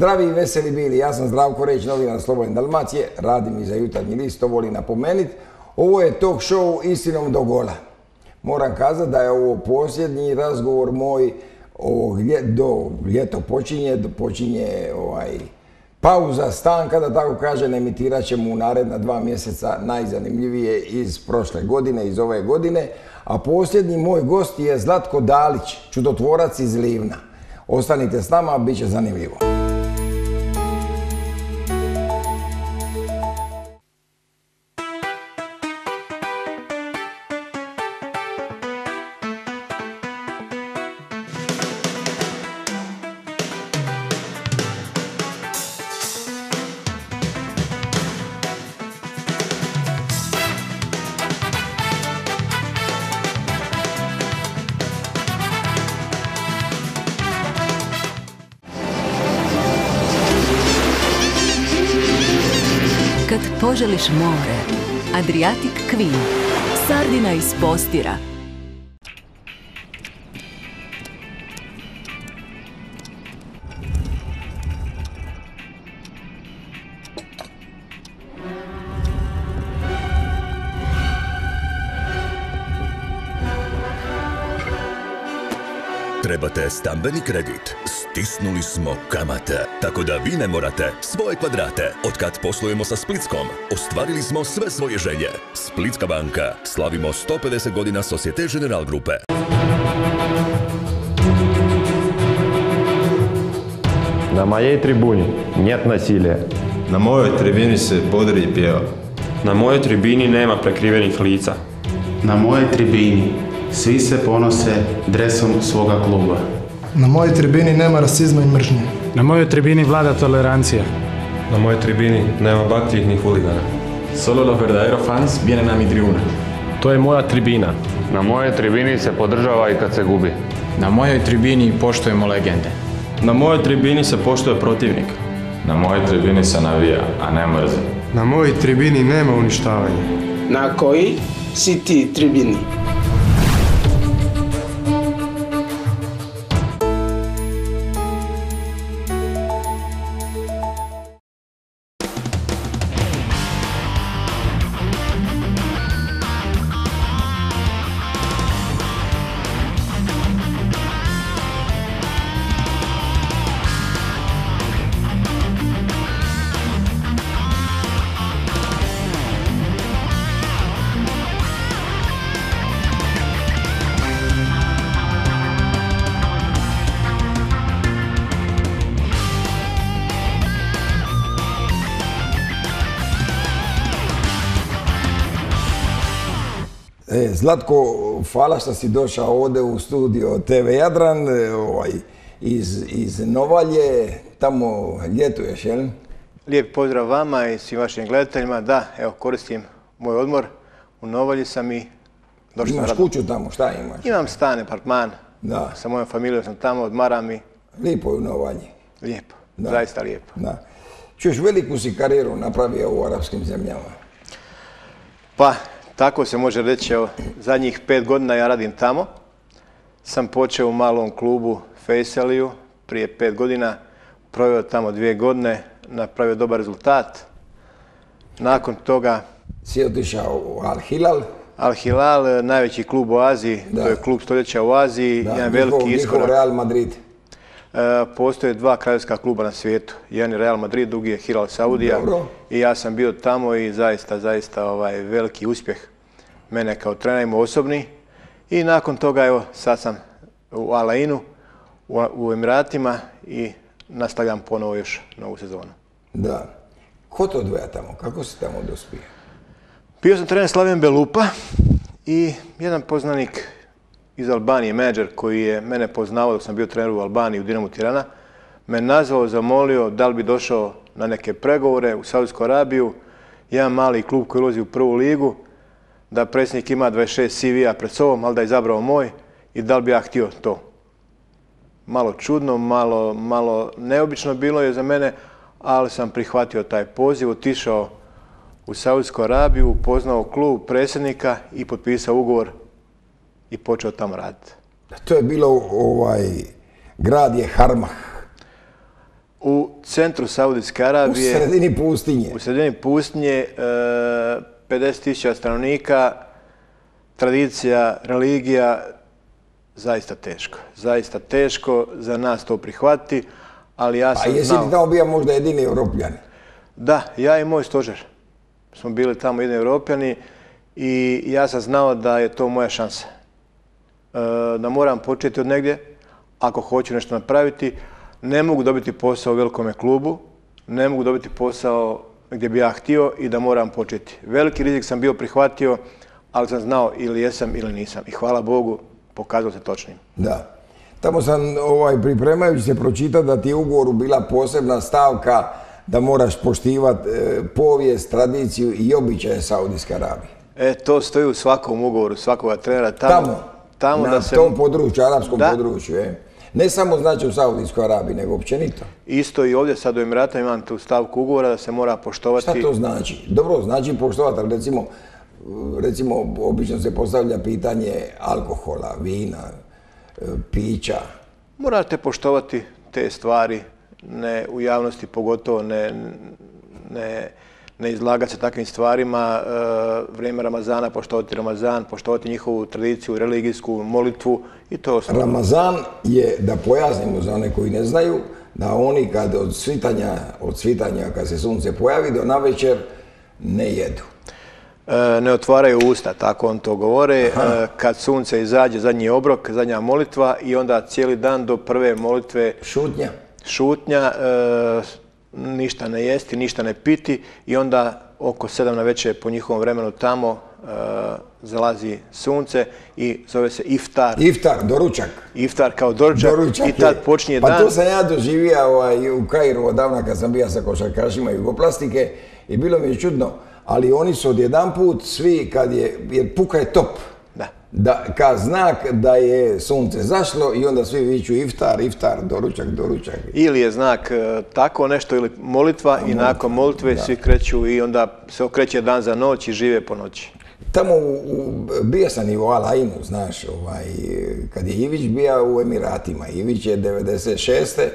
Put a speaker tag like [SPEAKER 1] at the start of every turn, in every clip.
[SPEAKER 1] Zdravi i veseli bili, ja sam Zdravko Reć, novinar Slobodne Dalmacije, radim i za jutarnji list, to volim napomenuti. Ovo je talk show istinom do gola. Moram kazati da je ovo posljednji razgovor moj do ljeto počinje, počinje ovaj, pauza, stanka, da tako kažem, emitirat ćemo u naredna dva mjeseca najzanimljivije iz prošle godine, iz ove godine. A posljednji moj gost je Zlatko Dalić, čudotvorac iz Livna. Ostanite s nama, bit će zanimljivo.
[SPEAKER 2] Poželiš more, Adriatic Queen, sardina iz postira,
[SPEAKER 3] Trebate stambeni kredit? Stisnuli smo kamate, tako da vi ne morate svoje kvadrate. Otkad poslujemo sa Splitskom, ostvarili smo sve svoje želje. Splitska banka. Slavimo 150 godina Societe General Grupe.
[SPEAKER 4] Na mojej tribuni njet nasilje.
[SPEAKER 5] Na mojoj tribini se bodri i pjeva.
[SPEAKER 6] Na mojoj tribini nema prekrivenih lica.
[SPEAKER 7] Na mojoj tribini svi se ponose dresom svoga kluba.
[SPEAKER 8] Na mojoj tribini nema rasizma i mržnje.
[SPEAKER 9] Na mojoj tribini vlada tolerancija.
[SPEAKER 10] Na mojoj tribini nema baktih ni huligana.
[SPEAKER 11] Solo los verdaderos fans vienen a mi tribuna.
[SPEAKER 12] To je moja tribina.
[SPEAKER 13] Na mojoj tribini se podržava i kad se gubi.
[SPEAKER 14] Na mojoj tribini poštujemo legende.
[SPEAKER 15] Na mojoj tribini se poštuje protivnik.
[SPEAKER 16] Na mojoj tribini se navija, a ne mrzi.
[SPEAKER 17] Na mojoj tribini nema uništavanja.
[SPEAKER 18] Na koji si ti tribini?
[SPEAKER 1] Zlatko, hvala što si došao ovdje u studio TV Jadran e, ovaj, iz, iz Novalje, tamo ljetuješ, jel?
[SPEAKER 19] Lijep pozdrav vama i svim vašim gledateljima. Da, evo koristim moj odmor. U Novalji sam i
[SPEAKER 1] došao Imaš kuću tamo, šta imaš?
[SPEAKER 19] Imam stan, apartman. Da. Sa mojom familijom sam tamo, odmaram i...
[SPEAKER 1] Lijepo je u Novalji.
[SPEAKER 19] Lijepo, zaista lijepo.
[SPEAKER 1] Da. Čuješ, veliku si karijeru napravio u arapskim zemljama.
[SPEAKER 19] Pa, tako se može reći, evo, zadnjih pet godina ja radim tamo. Sam počeo u malom klubu Fejseliju prije pet godina, proveo tamo dvije godine, napravio dobar rezultat. Nakon toga...
[SPEAKER 1] Si otišao u Al Hilal?
[SPEAKER 19] Al Hilal, najveći klub u Aziji, to je klub stoljeća u Aziji,
[SPEAKER 1] da, jedan veliki iskorak. Real Madrid.
[SPEAKER 19] E, postoje dva kraljevska kluba na svijetu. Jedan je Real Madrid, drugi je Hilal Saudija. I ja sam bio tamo i zaista, zaista ovaj, veliki uspjeh mene kao trener imao osobni. I nakon toga, evo, sad sam u Alainu, u, Emiratima i nastavljam ponovo još novu sezonu.
[SPEAKER 1] Da. Ko to odvoja tamo? Kako si tamo dospio?
[SPEAKER 19] Bio sam trener Slaven Belupa i jedan poznanik iz Albanije, menadžer koji je mene poznao dok sam bio trener u Albaniji u Dinamu Tirana, me nazvao, zamolio da li bi došao na neke pregovore u Saudijsku Arabiju, jedan mali klub koji ulazi u prvu ligu, da predsjednik ima 26 CV-a pred sobom, ali da je izabrao moj i da li bi ja htio to. Malo čudno, malo, malo neobično bilo je za mene, ali sam prihvatio taj poziv, otišao u Saudijsku Arabiju, upoznao klub predsjednika i potpisao ugovor i počeo tamo raditi.
[SPEAKER 1] To je bilo ovaj, grad je Harmah.
[SPEAKER 19] u centru Saudijske Arabije.
[SPEAKER 1] U sredini pustinje.
[SPEAKER 19] U sredini pustinje, 50.000 stanovnika, tradicija, religija, zaista teško. Zaista teško za nas to prihvatiti, ali ja sam
[SPEAKER 1] A jesi
[SPEAKER 19] znao...
[SPEAKER 1] ti tamo bio možda jedini europljani?
[SPEAKER 19] Da, ja i moj stožer smo bili tamo jedini europljani i ja sam znao da je to moja šansa. E, da moram početi od negdje, ako hoću nešto napraviti, ne mogu dobiti posao u velikome klubu, ne mogu dobiti posao gdje bi ja htio i da moram početi. Veliki rizik sam bio prihvatio, ali sam znao ili jesam ili nisam. I hvala Bogu, pokazalo se točnim.
[SPEAKER 1] Da. Tamo sam ovaj, pripremajući se pročitao da ti je ugovoru bila posebna stavka da moraš poštivati e, povijest, tradiciju i običaje Saudijske Arabije.
[SPEAKER 19] E, to stoji u svakom ugovoru, svakoga trenera.
[SPEAKER 1] Tamo,
[SPEAKER 19] tamo,
[SPEAKER 1] na
[SPEAKER 19] da se...
[SPEAKER 1] tom području, arapskom području. Je. Ne samo znači u Saudijskoj Arabiji, nego općenito.
[SPEAKER 19] Isto i ovdje sad u Emirata imam tu stavku ugovora da se mora poštovati...
[SPEAKER 1] Šta to znači? Dobro, znači poštovati, ali recimo, recimo, obično se postavlja pitanje alkohola, vina, pića.
[SPEAKER 19] Morate poštovati te stvari, ne u javnosti pogotovo, ne, ne, ne izlagati se takvim stvarima, e, vrijeme Ramazana, poštovati Ramazan, poštovati njihovu tradiciju, religijsku molitvu i to osnovno.
[SPEAKER 1] Ramazan je, da pojasnimo za one koji ne znaju, da oni kad od svitanja, od svitanja kad se sunce pojavi do navečer ne jedu.
[SPEAKER 19] E, ne otvaraju usta, tako on to govore. E, kad sunce izađe, zadnji obrok, zadnja molitva i onda cijeli dan do prve molitve
[SPEAKER 1] Šutnja.
[SPEAKER 19] šutnja, ništa ne jesti, ništa ne piti i onda oko sedam na večer po njihovom vremenu tamo e, zalazi sunce i zove se iftar.
[SPEAKER 1] Iftar, doručak.
[SPEAKER 19] Iftar kao doručak,
[SPEAKER 1] Doručak
[SPEAKER 19] i tad
[SPEAKER 1] je.
[SPEAKER 19] počinje
[SPEAKER 1] pa
[SPEAKER 19] dan.
[SPEAKER 1] to sam ja doživio ovaj, u Kairu odavna kad sam bio sa košarkašima jugoplastike i bilo mi je čudno, ali oni su odjedan put svi kad je, jer puka je top.
[SPEAKER 19] Da.
[SPEAKER 1] Ka znak da je sunce zašlo i onda svi viču iftar, iftar, doručak, doručak.
[SPEAKER 19] Ili je znak e, tako nešto ili molitva i nakon molitve svi kreću i onda se okreće dan za noć i žive po noći.
[SPEAKER 1] Tamo u, u, bio sam i u Al Ainu, znaš, ovaj, kad je Ivić bio u Emiratima. Ivić je 96.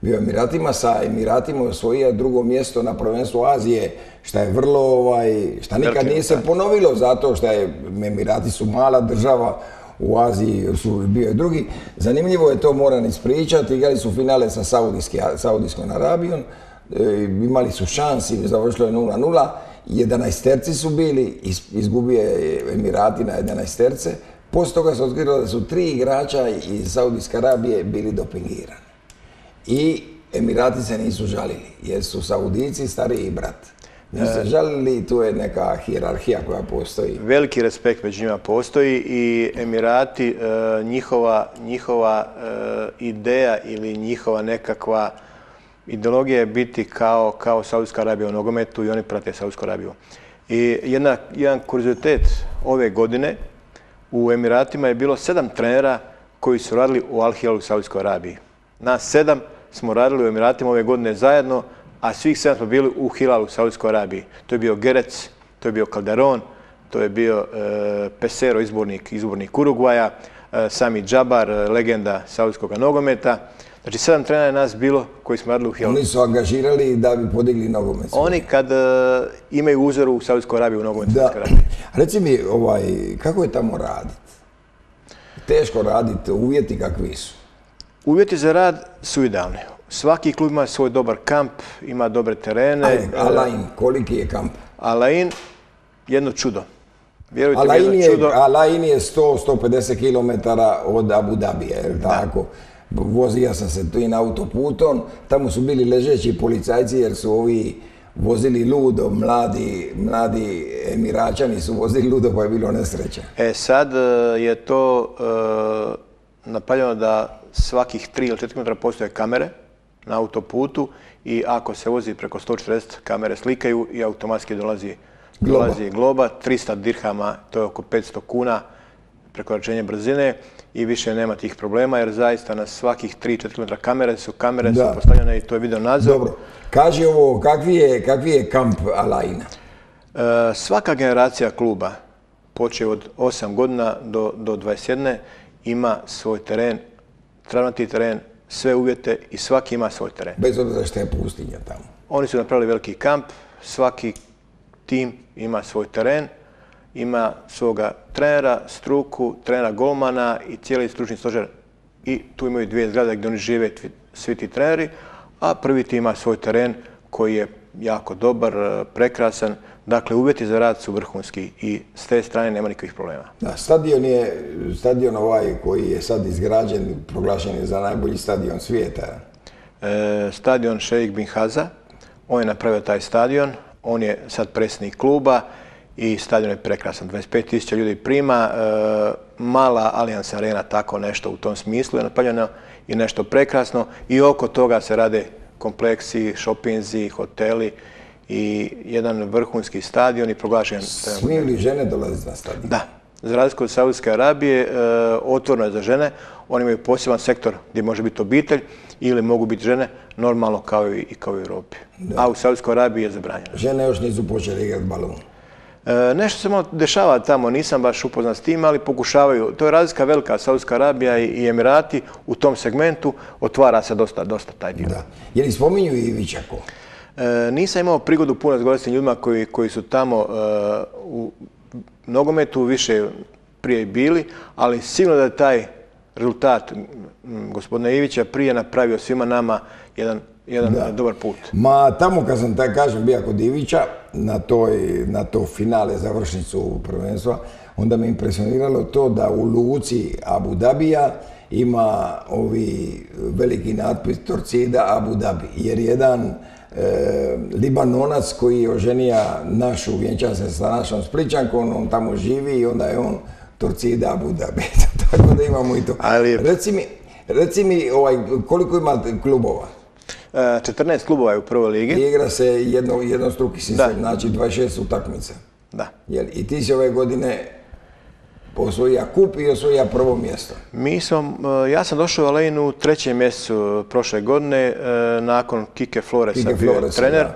[SPEAKER 1] bio Emiratima, sa Emiratima osvojio drugo mjesto na prvenstvu Azije, šta je vrlo, ovaj, šta nikad nije se ponovilo zato što je, Emirati su mala država, u Aziji su bio je drugi. Zanimljivo je to, moram ispričati, igrali su finale sa Saudijski, Saudijskom Arabijom, e, imali su šansi, završilo je 0-0, 11 terci su bili, izgubio je Emirati na 11 terce, poslije toga se otkrilo da su tri igrača iz Saudijske Arabije bili dopingirani. I Emirati se nisu žalili, jer su Saudici stariji brat. Nisu se žalili, tu je neka hijerarhija koja postoji.
[SPEAKER 19] Veliki respekt među njima postoji i Emirati, e, njihova, njihova e, ideja ili njihova nekakva ideologija je biti kao, kao Saudijska Arabija u nogometu i oni prate Saudijsku Arabiju. I jedna, jedan kuriozitet ove godine u Emiratima je bilo sedam trenera koji su radili u Al Hilalu u Saudijskoj Arabiji. Nas sedam smo radili u Emiratima ove godine zajedno, a svih sedam smo bili u Hilalu u Saudijskoj Arabiji. To je bio Gerec, to je bio Calderon, to je bio e, Pesero, izbornik, izbornik Urugvaja, e, Sami Džabar, e, legenda saudijskog nogometa. Znači, sedam trenera je nas bilo koji smo radili u Hilalu.
[SPEAKER 1] Oni su angažirali da bi podigli nogomet.
[SPEAKER 19] Oni kad e, imaju uzoru u Saudijskoj Arabiji u nogometu
[SPEAKER 1] Da.
[SPEAKER 19] Saudijske Arabije.
[SPEAKER 1] Reci mi, ovaj, kako je tamo raditi? Teško raditi, uvjeti kakvi su?
[SPEAKER 19] Uvjeti za rad su idealni. Svaki klub ima svoj dobar kamp, ima dobre terene.
[SPEAKER 1] Alain, koliki je kamp?
[SPEAKER 19] Alain, jedno čudo. Vjerujte mi,
[SPEAKER 1] Alain je,
[SPEAKER 19] čudo.
[SPEAKER 1] Alain je 100-150 km od Abu Dhabija, je li tako? Vozio sam se tu i na autoputom, tamo su bili ležeći policajci jer su ovi vozili ludo, mladi, mladi Emiračani su vozili ludo pa je bilo nesreća.
[SPEAKER 19] E sad e, je to e, napravljeno da svakih 3 ili 4 km postoje kamere na autoputu i ako se vozi preko 140 kamere slikaju i automatski dolazi
[SPEAKER 1] Globa.
[SPEAKER 19] dolazi globa, 300 dirhama, to je oko 500 kuna prekoračenje brzine i više nema tih problema jer zaista na svakih 3-4 km kamere su kamere
[SPEAKER 1] Da.
[SPEAKER 19] su postavljene i to je video nadzor.
[SPEAKER 1] Dobro, kaži ovo, kakvi je, kakvi je kamp Alaina?
[SPEAKER 19] E, svaka generacija kluba, počeo od 8 godina do, do 21, ima svoj teren, travnati teren, sve uvjete i svaki ima svoj teren.
[SPEAKER 1] Bez obzira što je pustinja tamo.
[SPEAKER 19] Oni su napravili veliki kamp, svaki tim ima svoj teren, ima svoga trenera, struku, trenera golmana i cijeli stručni stožer. I tu imaju dvije zgrade gdje oni žive svi ti treneri, a prvi tim ima svoj teren koji je jako dobar, prekrasan. Dakle, uvjeti za rad su vrhunski i s te strane nema nikakvih problema.
[SPEAKER 1] Da, stadion je, stadion ovaj koji je sad izgrađen, proglašen je za najbolji stadion svijeta.
[SPEAKER 19] E, stadion Sheikh bin Haza, on je napravio taj stadion, on je sad predsjednik kluba i stadion je prekrasan. 25.000 ljudi prima, e, mala Allianz Arena, tako nešto u tom smislu je napravljeno i nešto prekrasno i oko toga se rade kompleksi, šopinzi, hoteli i jedan vrhunski stadion i proglašen...
[SPEAKER 1] Smiju li žene dolaze na stadion?
[SPEAKER 19] Da. Za razliku od Saudijske Arabije, e, otvoreno je za žene. Oni imaju poseban sektor gdje može biti obitelj ili mogu biti žene, normalno kao i, kao u Europi. A u Saudijskoj Arabiji je zabranjeno.
[SPEAKER 1] Žene još nisu počeli igrati balon.
[SPEAKER 19] E, nešto se malo dešava tamo, nisam baš upoznat s tim, ali pokušavaju. To je razlika velika, Saudijska Arabija i Emirati u tom segmentu otvara se dosta, dosta taj dio.
[SPEAKER 1] Da. Je li spominju Ivića ko?
[SPEAKER 19] E, nisam imao prigodu puno razgovarati s ljudima koji, koji su tamo e, u nogometu više prije bili, ali sigurno da je taj rezultat gospodina Ivića prije napravio svima nama jedan, jedan dobar put.
[SPEAKER 1] Ma tamo kad sam taj kažem bio kod Ivića na, toj, na to finale završnicu prvenstva, onda me impresioniralo to da u Luci Abu Dabija ima ovi veliki natpis Torcida Abu Dhabi, jer jedan E, Libanonac koji je oženija našu, vjenča se sa našom Spličankom, on tamo živi i onda je on Torcida Abu Dhabi. Tako da imamo i to. Reci mi, reci mi ovaj, koliko ima klubova?
[SPEAKER 19] 14 e, klubova je u prvoj ligi.
[SPEAKER 1] I igra se jedno, jedno struki sistem, znači 26 utakmica.
[SPEAKER 19] Da.
[SPEAKER 1] I ti si ove godine osvojija kup i osvojija prvo mjesto.
[SPEAKER 19] Mi smo, e, ja sam došao u Alejnu u trećem mjesecu prošle godine, e, nakon Kike Floresa bio trener.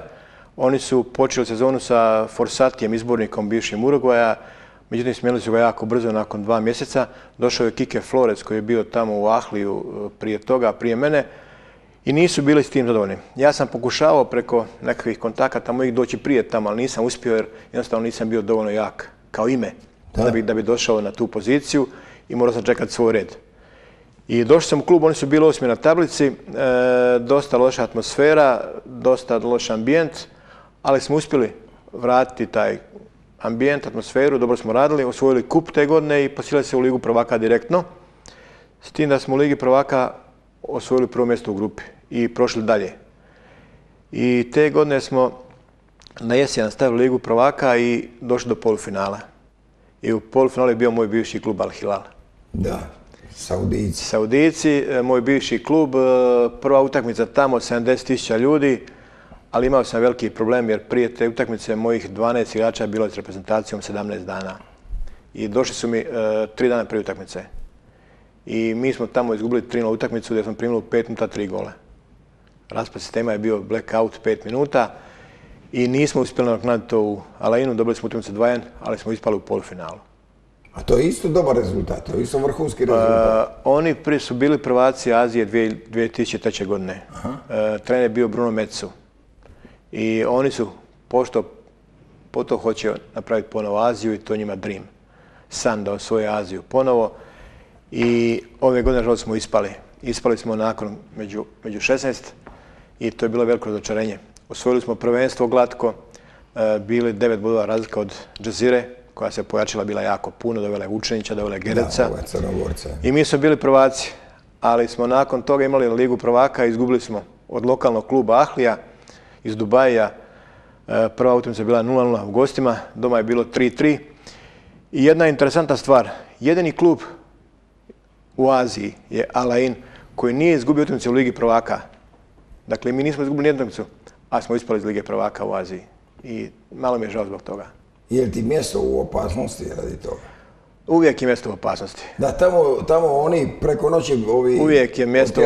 [SPEAKER 19] Oni su počeli sezonu sa Forsatijem, izbornikom bivšim Urugvaja, međutim smijenili su ga jako brzo nakon dva mjeseca. Došao je Kike Flores koji je bio tamo u Ahliju prije toga, prije mene i nisu bili s tim zadovoljni. Ja sam pokušavao preko nekakvih kontakata mojih doći prije tamo, ali nisam uspio jer jednostavno nisam bio dovoljno jak kao ime da. bi, da bi došao na tu poziciju i morao sam čekati svoj red. I došao sam u klub, oni su bili osmi na tablici, e, dosta loša atmosfera, dosta loš ambijent, ali smo uspjeli vratiti taj ambijent, atmosferu, dobro smo radili, osvojili kup te godine i posilili se u Ligu prvaka direktno. S tim da smo u Ligi prvaka osvojili prvo mjesto u grupi i prošli dalje. I te godine smo na jesen stavili Ligu prvaka i došli do polufinala i u polufinalu je bio moj bivši klub Al Hilal.
[SPEAKER 1] Da, Saudici.
[SPEAKER 19] Saudici, e, moj bivši klub, e, prva utakmica tamo, 70.000 ljudi, ali imao sam veliki problem jer prije te utakmice mojih 12 igrača bilo je s reprezentacijom 17 dana. I došli su mi e, tri dana prije utakmice. I mi smo tamo izgubili 3 utakmicu gdje smo primili 5 minuta 3 gole. Raspad sistema je bio blackout 5 minuta i nismo uspjeli naknaditi to u Alainu, dobili smo utakmicu 2 ali smo ispali u polufinalu.
[SPEAKER 1] A to je isto dobar rezultat, to je isto vrhunski rezultat. Uh,
[SPEAKER 19] oni prije su bili prvaci Azije 2003. godine. Uh, trener je bio Bruno Metsu. I oni su, pošto potom hoće napraviti ponovo Aziju i to njima dream. San da osvoje Aziju ponovo. I ove godine, nažalost, smo ispali. Ispali smo nakon među, među 16 i to je bilo veliko razočarenje. Osvojili smo prvenstvo glatko, e, bili devet bodova razlika od Džazire, koja se pojačila bila jako puno, dovela je Učenića, dovela je Gereca. I mi smo bili prvaci, ali smo nakon toga imali ligu prvaka i izgubili smo od lokalnog kluba Ahlija iz Dubaja. E, prva utakmica je bila 0-0 u gostima, doma je bilo 3-3. I jedna interesantna stvar, jedini klub u Aziji je Alain koji nije izgubio utakmicu u ligi prvaka. Dakle, mi nismo izgubili nijednu utakmicu a smo ispali iz Lige prvaka u Aziji. I malo mi je žao zbog toga.
[SPEAKER 1] Je li ti mjesto u opasnosti radi toga?
[SPEAKER 19] Uvijek je mjesto u opasnosti.
[SPEAKER 1] Da, tamo, tamo oni preko noći ovi
[SPEAKER 19] Uvijek je mjesto,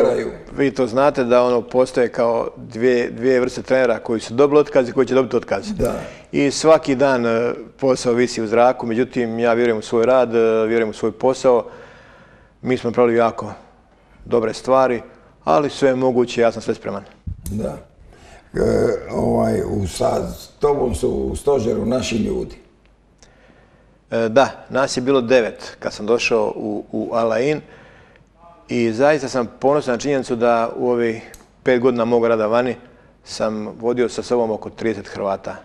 [SPEAKER 19] vi to znate da ono postoje kao dvije, dvije vrste trenera koji su dobili otkaz i koji će dobiti otkaz.
[SPEAKER 1] Da.
[SPEAKER 19] I svaki dan e, posao visi u zraku, međutim ja vjerujem u svoj rad, e, vjerujem u svoj posao. Mi smo napravili jako dobre stvari, ali sve je moguće, ja sam sve spreman.
[SPEAKER 1] Da. E, ovaj, u, sa tobom su u stožeru naši ljudi.
[SPEAKER 19] E, da, nas je bilo devet kad sam došao u, u Alain i zaista sam ponosan na činjenicu da u ovih pet godina mog rada vani sam vodio sa sobom oko 30 Hrvata.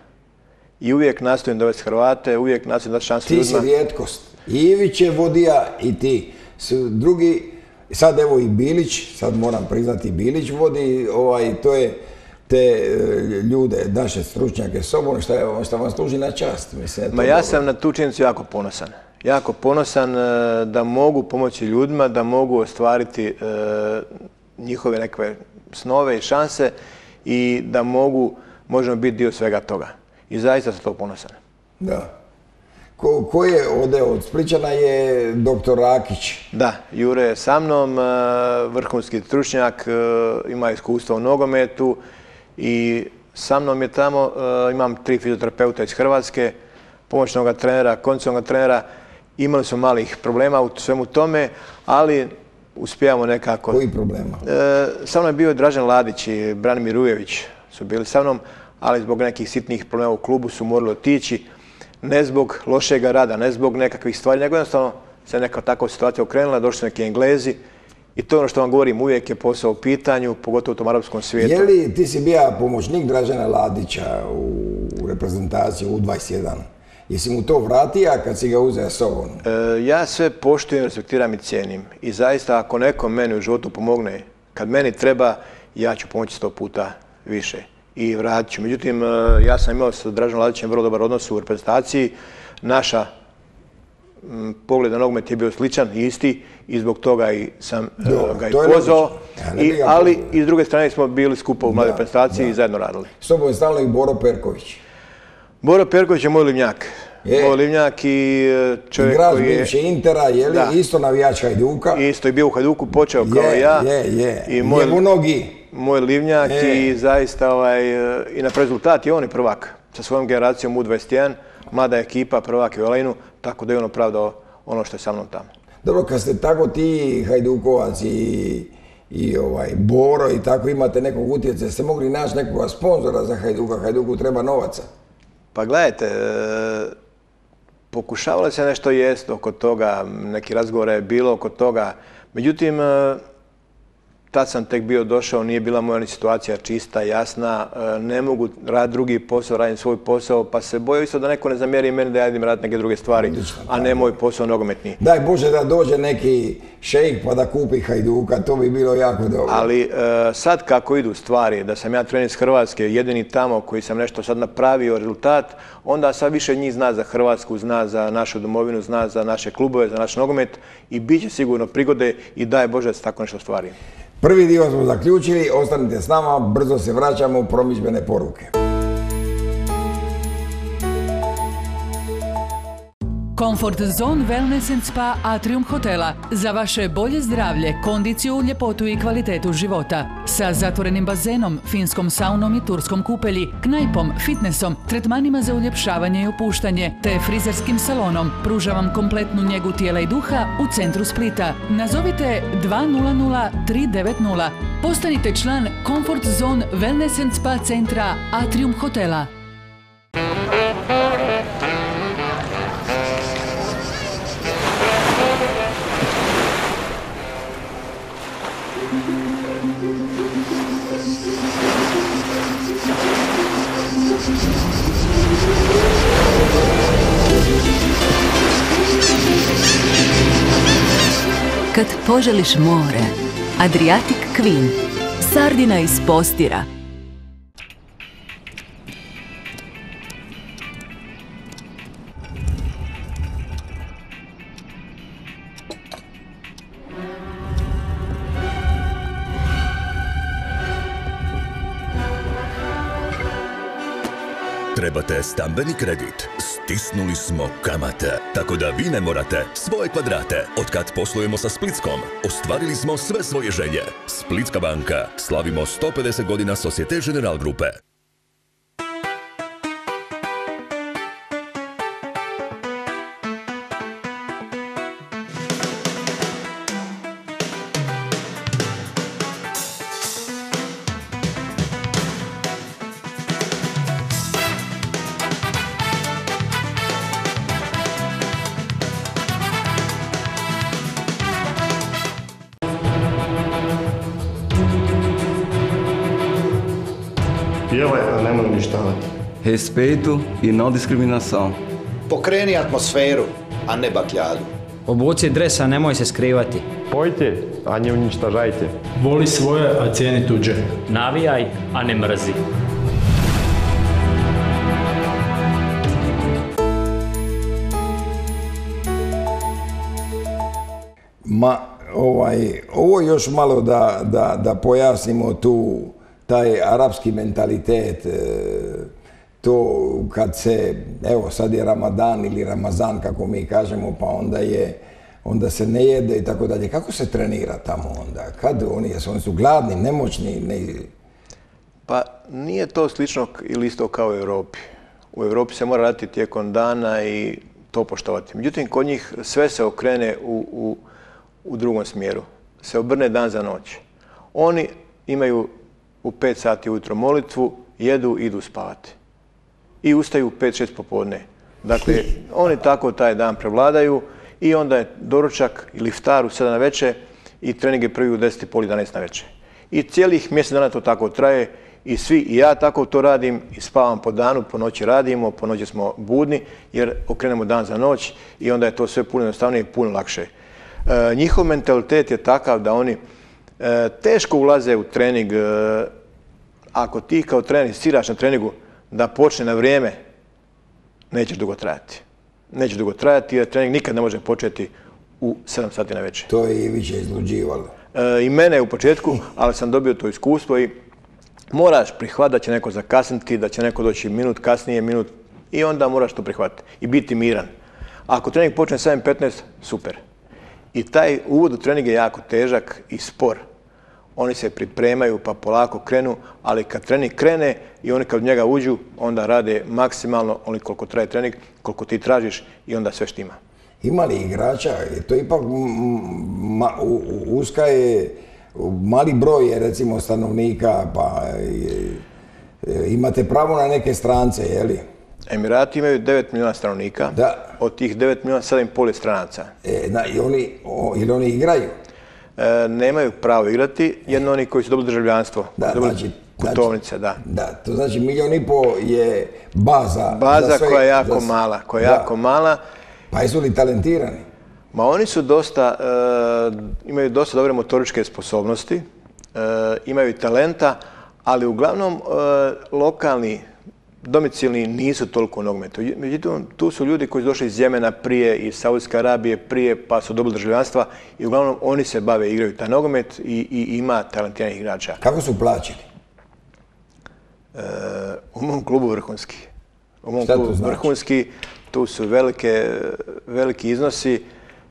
[SPEAKER 19] I uvijek nastojim dovesti Hrvate, uvijek nastojim dati šansu
[SPEAKER 1] ljudima. Ti si rijetkost. Ivić je vodija i ti. Su drugi, sad evo i Bilić, sad moram priznati Bilić vodi, ovaj, to je te e, ljude, naše stručnjake sobom, što, što vam služi na čast.
[SPEAKER 19] Mislim, Ma ja sam na tu činjenicu jako ponosan. Jako ponosan e, da mogu pomoći ljudima, da mogu ostvariti e, njihove neke snove i šanse i da mogu, možemo biti dio svega toga. I zaista sam to ponosan.
[SPEAKER 1] Da. Ko, je ode od Spličana je doktor Rakić.
[SPEAKER 19] Da, Jure je sa mnom, vrhunski stručnjak, ima iskustva u nogometu i sa mnom je tamo, e, imam tri fizioterapeuta iz Hrvatske, pomoćnog trenera, kondicionalnog trenera. Imali smo malih problema u svemu tome, ali uspijamo nekako.
[SPEAKER 1] Koji problema?
[SPEAKER 19] E, sa mnom je bio Dražen Ladić i Branimir Ujević su bili sa mnom, ali zbog nekih sitnih problema u klubu su morali otići. Ne zbog lošega rada, ne zbog nekakvih stvari, nego jednostavno se neka takva situacija okrenula, došli su neki Englezi, i to je ono što vam govorim, uvijek je posao u pitanju, pogotovo u tom arapskom svijetu.
[SPEAKER 1] Je li ti si bio pomoćnik Dražana Ladića u reprezentaciji U21? Jesi mu to vratio kad si ga uzeo sobom?
[SPEAKER 19] E, ja sve poštujem, respektiram i cijenim. I zaista ako neko meni u životu pomogne, kad meni treba, ja ću pomoći sto puta više. I vratit ću. Međutim, e, ja sam imao sa Dražanom Ladićem vrlo dobar odnos u reprezentaciji. Naša pogled na nogomet je bio sličan i isti i zbog toga i sam e, ga i pozvao. ali i s druge strane smo bili skupo u mladoj prestaciji i zajedno radili.
[SPEAKER 1] S tobom je stalno i Boro Perković.
[SPEAKER 19] Boro Perković je moj livnjak. Moj livnjak i e, čovjek koji je...
[SPEAKER 1] bivše Intera, je li isto navijač Hajduka?
[SPEAKER 19] Isto je bio u Hajduku, počeo kao ja.
[SPEAKER 1] Je, je, I moj, nogi.
[SPEAKER 19] Moj livnjak i zaista ovaj, e, i na rezultat je on i prvak sa svojom generacijom U21 mlada ekipa, prvak je u Elenu, tako da je on opravdao ono što je sa mnom tamo.
[SPEAKER 1] Dobro, kad ste tako ti Hajdukovac i, i ovaj, Boro i tako imate nekog utjecaja, ste mogli naći nekoga sponzora za Hajduka, Hajduku treba novaca?
[SPEAKER 19] Pa gledajte, e, pokušavalo se nešto jest oko toga, neki razgovor je bilo oko toga, međutim, e, tad sam tek bio došao, nije bila moja situacija čista, jasna, e, ne mogu raditi drugi posao, radim svoj posao, pa se bojao isto da neko ne zamjeri meni da ja idem raditi neke druge stvari, a ne moj posao nogometni.
[SPEAKER 1] Daj Bože da dođe neki šejk pa da kupi Hajduka, to bi bilo jako dobro.
[SPEAKER 19] Ali e, sad kako idu stvari, da sam ja trener iz Hrvatske, jedini tamo koji sam nešto sad napravio rezultat, onda sad više njih zna za Hrvatsku, zna za našu domovinu, zna za naše klubove, za naš nogomet i bit će sigurno prigode i daj Bože da se tako nešto stvari.
[SPEAKER 1] Prvi dio smo zaključili, ostanite s nama, brzo se vraćamo u promičbene poruke.
[SPEAKER 2] Comfort Zone Wellness and Spa Atrium Hotela. Za vaše bolje zdravlje, kondiciju, ljepotu i kvalitetu života. Sa zatvorenim bazenom, finskom saunom i turskom kupelji, knajpom, fitnessom, tretmanima za uljepšavanje i opuštanje, te frizerskim salonom. Pruža vam kompletnu njegu tijela i duha u centru Splita. Nazovite 200 390. Postanite član Comfort Zone Wellness and Spa centra Atrium Hotela. Kad poželiš more, Adriatic Queen, sardina iz postira,
[SPEAKER 3] Trebate stambeni kredit? Stisnuli smo kamate, tako da vi ne morate svoje kvadrate. Otkad poslujemo sa Splitskom, ostvarili smo sve svoje želje. Splitska banka. Slavimo 150 godina Societe General Grupe.
[SPEAKER 20] Respeito e não discriminação.
[SPEAKER 21] Pokreni atmosferu, a ne bakljadu.
[SPEAKER 22] Obuci dres, a nemoj se skrivati.
[SPEAKER 4] Pojte, a ne uništažajte.
[SPEAKER 9] Voli svoje, a cijeni tuđe.
[SPEAKER 23] Navijaj, a ne mrzi.
[SPEAKER 1] Ma, ovaj, ovo još malo da, da, da pojasnimo tu taj arapski mentalitet, e, to kad se, evo sad je Ramadan ili Ramazan kako mi kažemo, pa onda je, onda se ne jede i tako dalje. Kako se trenira tamo onda? Kad oni, jesu, oni su gladni, nemoćni? Ne...
[SPEAKER 19] Pa nije to slično ili isto kao u Europi. U Europi se mora raditi tijekom dana i to poštovati. Međutim, kod njih sve se okrene u, u, u drugom smjeru. Se obrne dan za noć. Oni imaju u 5 sati ujutro molitvu, jedu, idu spavati. I ustaju u 5-6 popodne. Dakle, oni tako taj dan prevladaju i onda je doručak ili iftar u 7 na večer i trening je prvi u 10 i pol 11 na večer. I cijelih mjesec dana to tako traje i svi, i ja tako to radim i spavam po danu, po noći radimo, po noći smo budni jer okrenemo dan za noć i onda je to sve puno jednostavnije i puno lakše. E, njihov mentalitet je takav da oni e, teško ulaze u trening. E, ako ti kao trener siraš na treningu da počne na vrijeme, nećeš dugo trajati. Neće dugo trajati jer trening nikad ne može početi u 7 sati na večer.
[SPEAKER 1] To je Ivića izluđivalo.
[SPEAKER 19] I mene u početku, ali sam dobio to iskustvo i moraš prihvatiti da će neko zakasniti, da će neko doći minut kasnije, minut i onda moraš to prihvatiti i biti miran. Ako trening počne 7.15, super. I taj uvod u trening je jako težak i spor. Oni se pripremaju pa polako krenu, ali kad trening krene i oni kad u njega uđu, onda rade maksimalno oni koliko traje trening, koliko ti tražiš i onda sve štima.
[SPEAKER 1] Ima li igrača? To ipak uska je mali broj je recimo stanovnika, pa imate pravo na neke strance, je li?
[SPEAKER 19] Emirati imaju 9 milijuna stanovnika,
[SPEAKER 1] da.
[SPEAKER 19] od tih 9 milijuna 7,5 je stranaca.
[SPEAKER 1] E, na, i oni, ili oni igraju?
[SPEAKER 19] E, nemaju pravo igrati, jedno oni koji su dobili državljanstvo.
[SPEAKER 1] Da,
[SPEAKER 19] dobili
[SPEAKER 1] znači,
[SPEAKER 19] putovnice, da.
[SPEAKER 1] Da, to znači milijon i pol je baza.
[SPEAKER 19] Baza
[SPEAKER 1] sve,
[SPEAKER 19] koja je jako
[SPEAKER 1] za,
[SPEAKER 19] mala, koja je jako mala.
[SPEAKER 1] Pa jesu li talentirani?
[SPEAKER 19] Ma oni su dosta, e, imaju dosta dobre motoričke sposobnosti, e, imaju talenta, ali uglavnom e, lokalni domicilni nisu toliko u nogometu. Međutim, tu su ljudi koji su došli iz Jemena prije, iz Saudijske Arabije prije, pa su dobili državljanstva i uglavnom oni se bave, igraju taj nogomet i, i ima talentiranih igrača.
[SPEAKER 1] Kako su plaćeni?
[SPEAKER 19] E, u mom klubu vrhunski. U mom klubu znači? vrhunski, tu su velike, veliki iznosi,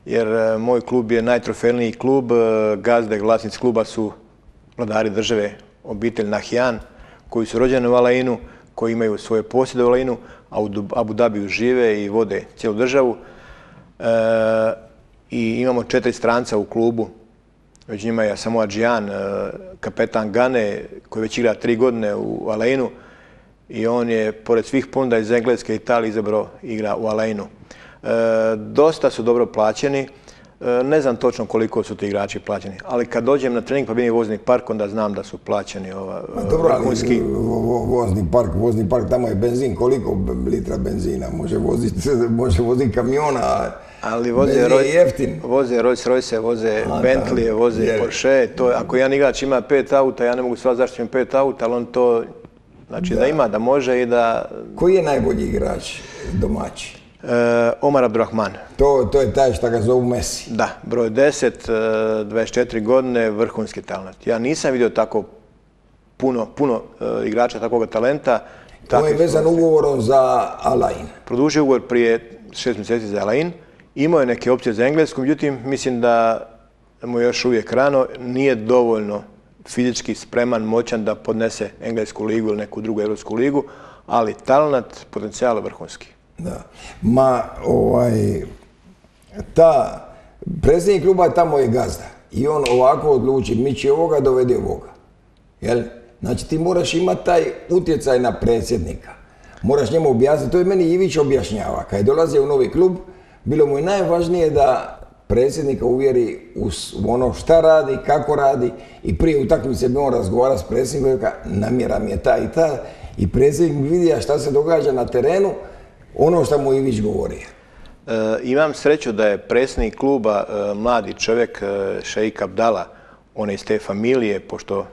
[SPEAKER 19] jer e, moj klub je najtrofejniji klub, e, gazde, vlasnici kluba su vladari države, obitelj Nahjan, koji su rođeni u Alainu, koji imaju svoje posjede u a u Abu Dhabiju žive i vode cijelu državu. E, I imamo četiri stranca u klubu. Među njima je samo Adžijan, e, kapetan Gane, koji već igra tri godine u Alenu. I on je, pored svih ponda iz Engleske i Italije, izabrao igra u Alenu. E, dosta su dobro plaćeni. E, ne znam točno koliko su ti igrači plaćeni, ali kad dođem na trening pa vidim vozni park, onda znam da su plaćeni ova,
[SPEAKER 1] Dobro, ali vozni park, vozni park, tamo je benzin, koliko litra benzina može voziti, može voziti kamiona,
[SPEAKER 19] ali voze,
[SPEAKER 1] je jeftin.
[SPEAKER 19] voze Rolls Royce, voze Bentley, voze je. Porsche, to, ako jedan igrač ima pet auta, ja ne mogu sva zašto pet auta, ali on to, znači da. da ima, da može i da...
[SPEAKER 1] Koji je najbolji igrač domaći?
[SPEAKER 19] Uh, Omar Abdurrahman.
[SPEAKER 1] To, to je taj što ga zovu Messi.
[SPEAKER 19] Da, broj 10, uh, 24 godine, vrhunski talent. Ja nisam vidio tako puno, puno uh, igrača takvog talenta.
[SPEAKER 1] To je vezan ugovorom za Alain.
[SPEAKER 19] Produžio ugovor prije šest mjeseci za Alain. Imao je neke opcije za englesku, međutim, mislim da mu je još uvijek rano, nije dovoljno fizički spreman, moćan da podnese englesku ligu ili neku drugu europsku ligu, ali talent, potencijal je vrhunski.
[SPEAKER 1] Da. Ma, ovaj, ta, predsjednik kluba tamo je gazda. I on ovako odluči, mi će ovoga, dovede ovoga. Jel? Znači ti moraš imati taj utjecaj na predsjednika. Moraš njemu objasniti, to je meni Ivić objašnjava. Kad je dolazio u novi klub, bilo mu je najvažnije da predsjednika uvjeri u ono šta radi, kako radi i prije utakmice bi on razgovara s predsjednikom i namjera mi je ta i ta i predsjednik vidija šta se događa na terenu, ono što mu Ivić govori.
[SPEAKER 19] E, imam sreću da je predsjednik kluba e, mladi čovjek, e, Šeik Abdala, on je iz te familije, pošto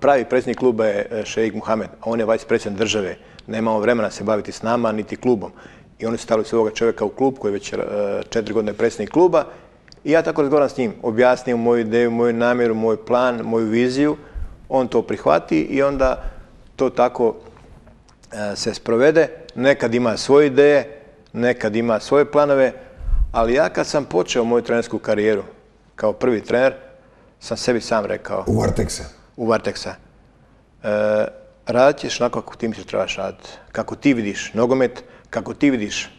[SPEAKER 19] pravi predsjednik kluba je Šeik Muhamed, a on je vice predsjednik države. Nemamo vremena se baviti s nama, niti klubom. I oni su stavili svoga čovjeka u klub koji je već četiri godine predsjednik kluba. I ja tako razgovaram s njim, objasnim moju ideju, moju namjeru, moj plan, moju viziju. On to prihvati i onda to tako se sprovede. Nekad ima svoje ideje, nekad ima svoje planove, ali ja kad sam počeo moju trenersku karijeru kao prvi trener, sam sebi sam rekao...
[SPEAKER 1] U Varteksa?
[SPEAKER 19] U Varteksa. E, radit ćeš onako kako ti misliš trebaš raditi. Kako ti vidiš nogomet, kako ti vidiš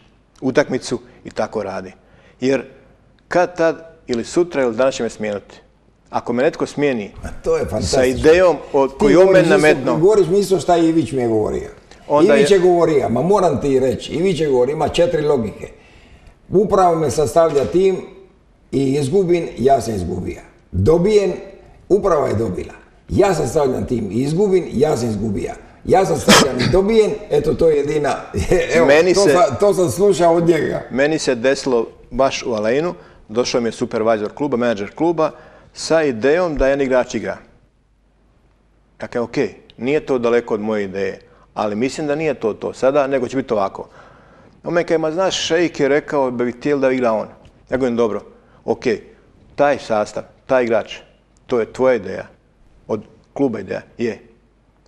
[SPEAKER 19] utakmicu i tako radi. Jer kad tad ili sutra ili danas će me smijenuti. Ako me netko smijeni
[SPEAKER 1] to je
[SPEAKER 19] sa idejom od koju on meni nametno...
[SPEAKER 1] Govoriš mi isto šta Ivić mi je govorio. Onda Ivić je govorio, ma moram ti reći, Ivić je govorio, ima četiri logike. Upravo me sastavlja tim i izgubim, ja sam izgubio. Dobijen, uprava je dobila. Ja sam stavljan tim i izgubim, ja sam izgubija. Ja sam stavljan i dobijen, eto to je jedina, evo, meni to, se, sam, to sam slušao od njega.
[SPEAKER 19] Meni se desilo baš u Alejnu, došao mi je supervizor kluba, menadžer kluba, sa idejom da jedan igrač igra. Dakle, ok, nije to daleko od moje ideje ali mislim da nije to to sada, nego će biti ovako. On me kaže, ma znaš, šejk je rekao da bi htjeli da igra on. Ja govorim, dobro, ok, taj sastav, taj igrač, to je tvoja ideja, od kluba ideja, je.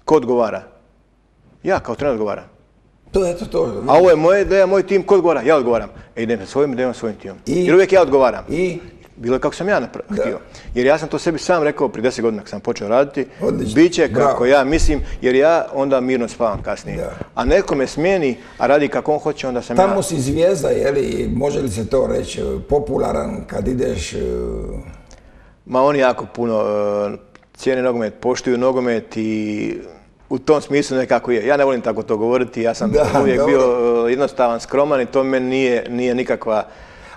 [SPEAKER 19] Ko odgovara? Ja kao trener odgovaram.
[SPEAKER 1] To je to, to.
[SPEAKER 19] A ovo je moja ideja, moj tim, ko odgovara? Ja odgovaram. E idem sa svojim idejom, svojim timom. I? Jer uvijek ja odgovaram.
[SPEAKER 1] I?
[SPEAKER 19] Bilo je kako sam ja htio. Jer ja sam to sebi sam rekao prije deset godina kad sam počeo raditi. Biće kako ja mislim, jer ja onda mirno spavam kasnije. A neko me smijeni, a radi kako on hoće, onda sam
[SPEAKER 1] ja...
[SPEAKER 19] Tamo
[SPEAKER 1] si zvijezda, je li, može li se to reći, popularan kad ideš... E,
[SPEAKER 19] Ma oni jako puno e, cijene nogomet, poštuju nogomet i u tom smislu nekako je. Ja ne volim tako to govoriti, ja sam uvijek bio e, jednostavan, skroman i to meni nije, nije nikakva